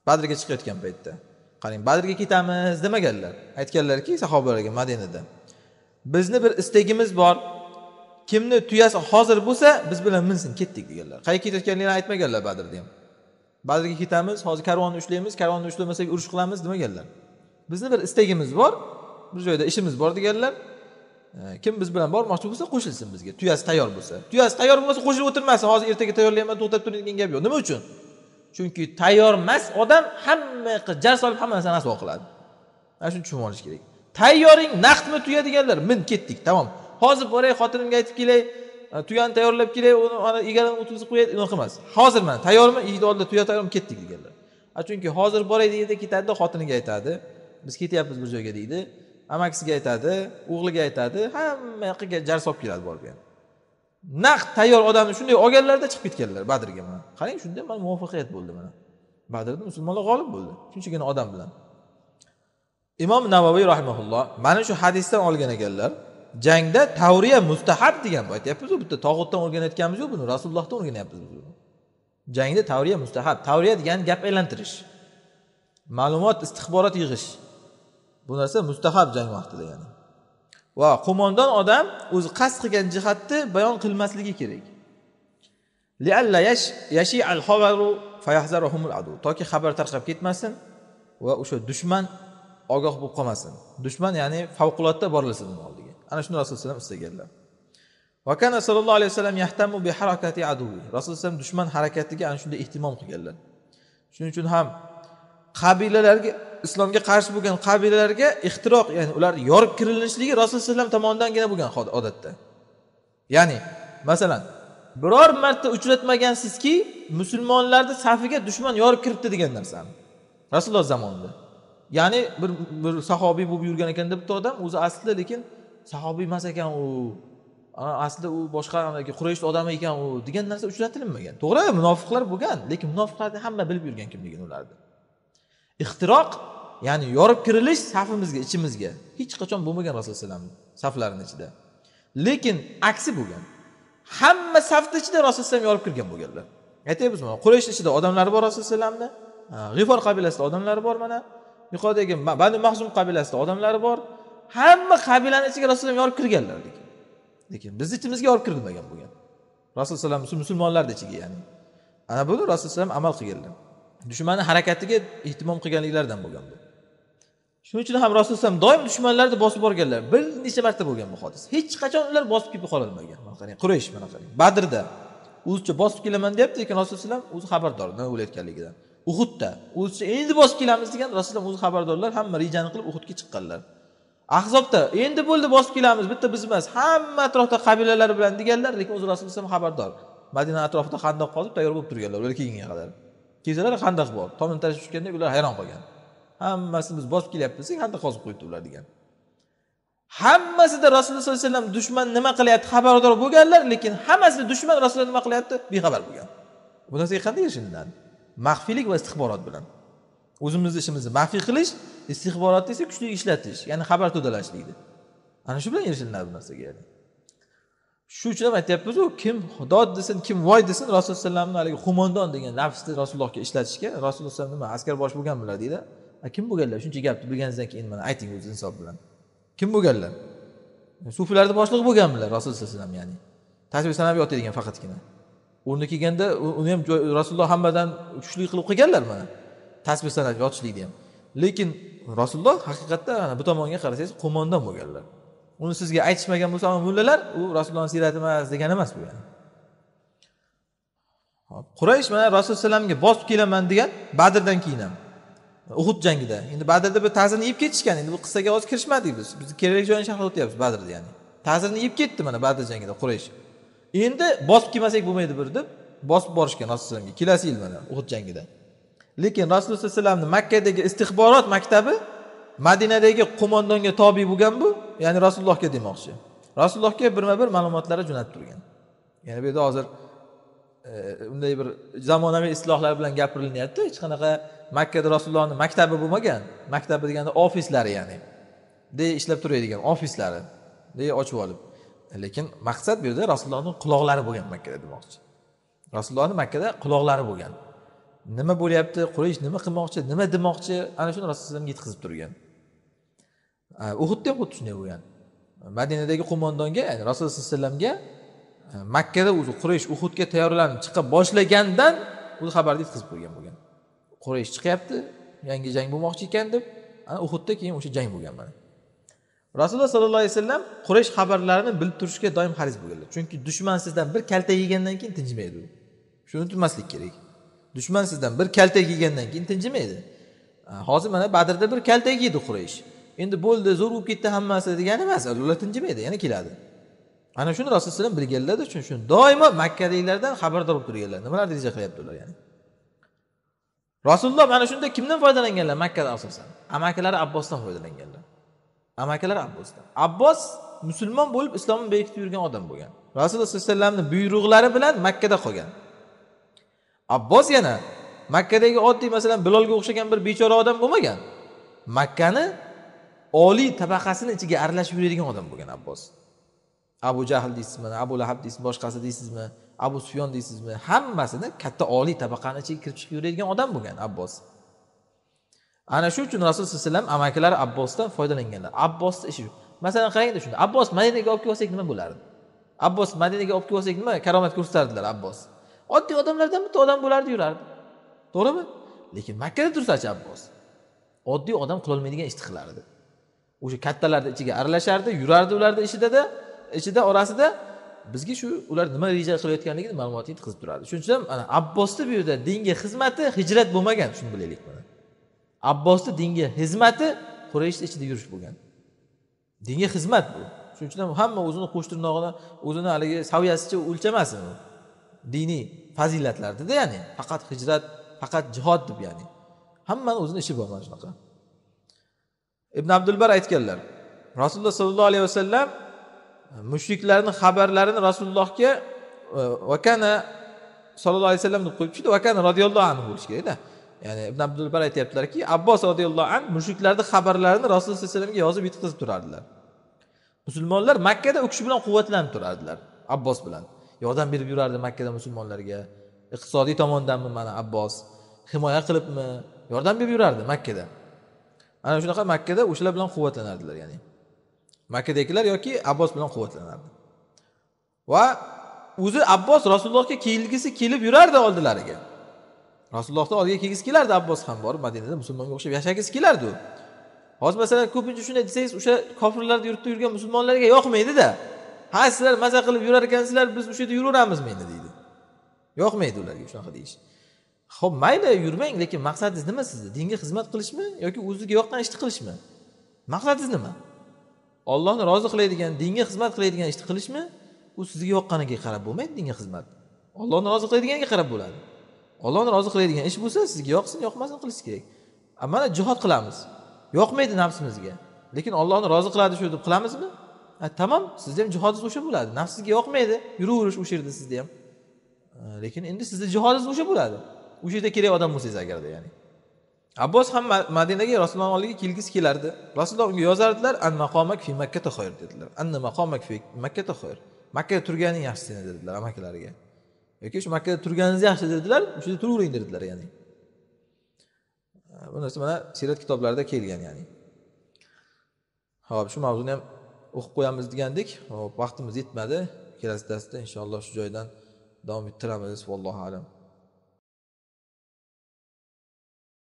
Badrga chiqayotgan paytda. Qarang badrga ketamiz demaganlar. Aytganlarki sahobalarga madinada bizni bir istagimiz bor. Kimni tuyasi hozir bo'lsa biz bilan minsin ketdik deganlar. Qayerga ketayotganligini aytmaganlar badrda ham badrga ketamiz hozir karvonni ushlaymiz karvonni ushlamasak urush qilamiz demaganlar. Bizni bir istagimiz bor bir joyda ishimiz bor deganlar. Kim biz bilan bormoqchi bo'lsa qo'shilsin bizga tuyasi tayyor bo'lsa. Tuyasi tayyor bo'lmasa qo'shilib o'tirmasin hozir ertaga tayyorlayman to'xtab turing degan gap yo'q. Nima uchun? Chunki tayyor emas odam hamma yoqqa jar solib hamma narsani asvo qiladi. Mana shuni tushunib olish kerak. Tayyoring naqdmi tuya deganlar min ketdik tamom. Hozir boray xotinimga aytib kelay e, tuyani tayyorlab kelay uni ana egarini o'tkazib qo'yay unaqa emas. Hozir mana tayyormi? Yigit oldida tuya tayyormi ketdik deganlar. Chunki hozir boray deganda ketadida xotiniga aytadi. Biz ketyapmiz bir joyga deydi. Amakisiga aytadi o'g'liga aytadi hamma yoqqa jar solib keladi borib yana. Naqd tayyor odamni shunday olganlarda chiqib ketganlar badrga mana. Qarang shunda mana muvaffaqiyat bo'ldi mana. Badrda musulmonlar g'olib bo'ldi shunchagina odam bilan. Imom navoiy rahimaulloh mana shu hadisdan olgan ekanlar jangda tavriya mustahab degan bu aytyapmizu bitta tog'utdan o'rganayotganimiz yo'q buni rasulullohdan o'rganyapmiz biz jangda tavriya mustahab tavriya degani gap aylantirish ma'lumot istixborot yig'ish. Bu narsa mustahab jang vaqtida ya'ni. Va qo'mondon odam o'zi qasd qilgan jihatni bayon qilmasligi kerak. Toki xabar tarqab ketmasin va o'sha dushman ogoh bo'lib qolmasin. Dushman ya'ni favqulodda borilsin uni oldiga. Ana shuni rasululloh alayhi istaganlar. Vakana sallallohu alayhi vasallam yahtamu bi harakati aduvi. Rasululloh alayhi dushman harakatiga ana shunday ehtimom qilganlar. Shuning uchun ham qabilalarga islomga qarshi bo'lgan qabilalarga ixtiroq ya'ni ular yorib kirilishligi rasululloh alayhi tomonidangina bo'lgan odatda. Ya'ni masalan biror marta uchratmagansizki musulmonlarni safiga dushman yorib kiribdi degan narsani rasululloh zamonida. Ya'ni bir bir sahobiy bo'lib yurgan ekanda bitta odam o'zi aslida lekin sahobiy emas ekan u. Aslida u boshqa quraysh odami ekan u degan narsa uchratilmagan to'g'ri munofiqlar bo'lgan lekin munofiqlarni hamma bilib yurgan kimligini ularni ixtiroq ya'ni yorib kirilish safimizga ichimizga. Hech qachon bo'lmagan rasululloh alayhi saflarini ichida. Lekin aksi bo'lgan. Hamma safni ichida rasululloh alayhi yorib kirgan bo'lganlar. Aytyapmiz mana quraysh ichida odamlari bor rasululloh alayhivasallamni g'ifor qabilasida odamlari bor mana. Yuqoridagi banu mahzum qabilasida odamlari bor. Hamma qabilani ichiga rasululloh yorib kirganlar lekin. Lekin bizni ichimizga yorib kirilmagan bo'lgan. Rasululloh alayhi musulmonlarni ichiga ya'ni. Ana buni rasululloh alayhi amal qilganlar. Dushmanni harakatiga ehtimom qilganliklaridan bo'lgan bu. Shuning uchun ham rasululloh alayhi doim dushmanlarni bosib borganlar bir necha marta bo'lgan bu hodisa. Hech qachon ular bosib kelib qololmagan. Mana qarang quraysh mana qarang. Badrda o'zicha bosib kelaman deyapti lekin rasululloh alayhi o'zi xabardor nima bo'layotganligidan uhudda o'zicha endi bosib kelamiz degan rasululloh o'zi xabardorlar hamma rejani qilib uhudga chiqqanlar. Ahzobda endi bo'ldi bosib kelamiz bitta biz emas hamma atrofda qabilalar bilan deganlar lekin o'zi rasululloh xabardor. Madina atrofida qandoq qozib tayyor bo'lib turganlar ular kelgunga qadar. Kelsalar handaq bor? Tomini tashib tushganda ular hayron qolgan. Hammasi biz bosib kelyapmiz desak handaq qozib qo'yibdi ular degan. Hammasida rasululloh sollallohu alayhi vasallam dushman nima qilyapti? Xabardor bo'lganlar lekin hammasida dushman rasululloh nima qilyapti? Bexabar bo'lgan. Bu narsaga qanday erishiladi maxfiylik va istixborot bilan. O'zimizni ishimizni maxfiy qilish istixborotni esa kuchli ishlatish ya'ni xabar to'dalashlikni ana shu bilan erishiladi bu narsaga yani. Shu uchun ham aytyapmizu kim dod desin kim voy desin rasululloh alayhivasallamni haligi xumondon degan nafsni rasulullohga ishlatishga rasululloh alayhi nima askar bosh bo'lganmilar deydi. Kim bo'lganlar? Shuncha gapni bilganingizdan keyin mana ayting o'zi insof bilan. Kim bo'lganlar? Sufiylarni boshlig'i bo'lganmilar rasululloh alayhi vasallam ya'ni. Tasbih sanab yotadigan faqatgina. O'rni kelganda uni ham rasululloh hammadan kuchli qilib qo'yganlar mana. Tasbih sanab yotishlikni ham lekin rasululloh haqiqatda bu tomonga qarasangiz qo'mondon bo'lganlar. Uni sizga aytishmagan bo'lsa mullalar u rasulullohni siyrati emas degani emas bu yani. Quraysh mana rasululloh alayhivasallamga bosib kelaman degan badrdan keyin ham. Uhud jangida. Endi badrda bir ta'zirni yeb ketishgan. Endi bu qissaga hozir kirishmadik biz. Biz kerak joyini sharhlab o'tyapmiz badrda ya'ni. Ta'zirni yeb ketdi mana badr jangida quraysh. Endi bosib kelmasak bo'lmaydi bir deb bosib borishgan rasululloh alayhivasallamga kelasi yil mana uhud jangida. Lekin rasululloh alayhi vasallamni makkadagi istixborot maktabi madinadagi qo'mondonga tobe bo'lgan bu. Ya'ni rasulullohga demoqchi. Rasulullohga birma bir ma'lumotlari jo'natib turgan. Ya'ni bu yerda hozir e, unday bir zamonaviy islohlar bilan gapirilyapti. Hech qanaqa makkada rasulullohni maktabi bo'lmagan. Maktabi deganda ofislari ya'ni. De ishlab turadigan ofislari. De ochib olib. Lekin maqsad bu yerda rasulullohni quloqlari bo'lgan makkada demoqchi. Rasulullohni makkada quloqlari bo'lgan. Nima bo'lyapti? Quraysh nima qilmoqchi? Nima demoqchi? Ana shuni rasulullohga yetkazib turgan. Э, uhudda ham xuddi shunday bo'lgan madinadagi qo'mondonga ya'ni rasululloh sallallohu alayhi vasallamga e, makkada o'zi quraysh uhudga tayyorlanib chiqa boshlagandan o'zi xabarni yetkazib qo'ygan bo'lgan. Quraysh chiqyapti yangi jang bo'lmoqchi ekan deb ana uhudda keyin o'sha jang bo'lgan mana. Rasululloh sollallohu alayhi vasallam quraysh xabarlarini bilib turishga doim haris bo'lganlar. Chunki dushman sizdan bir kaltak yegandan keyin tinchimaydi u. Shuni unutmaslik kerak. Dushman sizdan bir kaltak yegandan keyin tinchimaydi e, hozir mana badrda bir kaltak yedi quraysh. Endi bo'ldi zo'r bo'lib ketdi hammasi degani emas ular tinchimaydi yana keladi. Ana shuni rasululloh alayhi vasallam bilganlarda shuning uchun doimo makkadagilardan xabardor bo'lib turganlar. Nimalarni reja qilyapti ular ya'ni rasululloh mana shunda kimdan foydalanganlar makkada asosan? Amakilari abbosdan foydalanganlar. Amakilari abbosdan. Abbos musulmon bo'lib islomni bekitib yurgan odam bo'lgan. Rasululloh sallallohu alayhi vasallamni buyruqlari bilan makkada qolgan. Abbos yana makkadagi oddiy masalan bilolga o'xshagan bir bechora odam bo'lmagan. Makkani oliy tabaqasini ichiga aralashib yuradigan odam bo'lgan abbos. Abu jahl deysizmi abu lahab deysizmi boshqasi deysizmi abu sufyon deysizmi hammasini katta oliy tabaqani ichiga kirib chiqib yuradigan odam bo'lgan abbos. Ana shu uchun rasululloh sallallohu alayhi vasallam amakilari abbosdan foydalanganlar. Abbosni ishi shu. Masalan qarangda shunda? Abbos madinaga olib kelib olsak nima bo'lardi? Abbos madinaga olib kelib olsak nima karomat ko'rsatardilar abbos? Oddiy odamlardan bitta odam bo'lardi yurardi. To'g'rimi? Lekin makkada tursachi abbos oddiy odam qilolmaydigan ishni qilardi o'sha kattalarni ichiga aralashardi yurardi ularni ishidada ichida orasida bizga shu ular nima reja qilayotganligini ma'lumot yetkazib turadi. Shuning uchun ham ana abbosni bu yerda dinga xizmati hijrat bo'lmagan shuni bilaylik mana. Abbosni dinga xizmati qurayishni ichida yurish bo'lgan. Dinga xizmat bu. Shuning uchun ham hamma o'zini qo'sh tirnog'ini o'zini haligi saviyasicha o'lchamasin u. Diniy fazilatlardida ya'ni faqat hijrat faqat jihod deb ya'ni hammani o'zini ishi bor mana shunaqa. Ibn abdulbar aytganlar rasululloh sollallohu alayhi vasallam e, mushriklarni xabarlarini rasulullohga e, vakana sallallohu alayhi vasallam deb qo'yibchida vakana roziyallohu anhu bo'lishi kerakda. Ya'ni ibn abdulbar aytyaptilarki abbos roziyallohu anhu mushriklarni xabarlarini rasululloh sallallohu alayhi vasallamga yozib yetkazib turardilar. Musulmonlar makkada u kishi bilan quvvatlanib turardilar abbos bilan. Yordam berib yurardi makkada musulmonlarga. Iqtisodiy tomondanmi mana abbos? Himoya qilibmi? Yordam berib yurardi makkada. Ana shunaqa makkada o'shalar bilan quvvatlanardilar ya'ni. Makkadagilar yoki abbos bilan quvvatlanardi. Va o'zi abbos rasulullohga kelgisi kelib yurardi oldilariga. Rasulullohni oldiga kelgisi kelardi abbos ham borib madinada musulmonga o'xshab yashagisi kelardi u. Hozir masalan ko'pincha shunday desangiz o'sha kofirlarni yurtda yurgan musulmonlarga yoqmaydida ha sizlar maza qilib yurar ekansizlar biz o'sha yerda yuraveramizmi endi deydi. Yoqmaydi ularga shunaqa deyish. Ho'p mayli yurmang lekin maqsadingiz nima sizni? Dinga xizmat qilishmi yoki o'ziga yoqqan ishni qilishmi? Maqsadingiz nima? Ollohni rozi qiladigan dinga xizmat qiladigan ishni qilishmi? U sizga yoqqaniga qarab bo'lmaydi dinga xizmat. Ollohni rozi qiladiganiga qarab bo'ladi. Ollohni rozi qiladigan ish bo'lsa sizga yoqsin yoqmasin qilish kerak. Mana jihod qilamiz. Yoqmaydi nafsimizga. Lekin ollohni rozi qiladi shu deb qilamizmi? Tamom sizni ham jihodingiz o'sha bo'ladi. Nafsizga yoqmaydi. Yuraverish o'sha yerda sizni ham. Lekin endi sizni jihodingiz o'sha bo'ladi. O'sha yerda kerak odam bo'lsangiz agarda ya'ni. Abbos ham madinaga rasulullohni oldiga kelgisi kelardi. Rasululloh unga yozardilar an maqomak fi makkata xoyr dedilar. Anna maqomak fi makkata xoyr makkada turganing yaxshi seni dedilar amakilariga yoki shu makkada turganingiz yaxshi dedilar shu yerda turavering dedilar ya'ni. Bu narsa mana siyrat kitoblarida kelgan ya'ni. Ho'p shu mavzuni ham o'qib qo'yamiz degandik. Hop vaqtimiz yetmadi. Kelasi darsda inshaalloh shu joydan davom ettiramiz. Vallohu alam.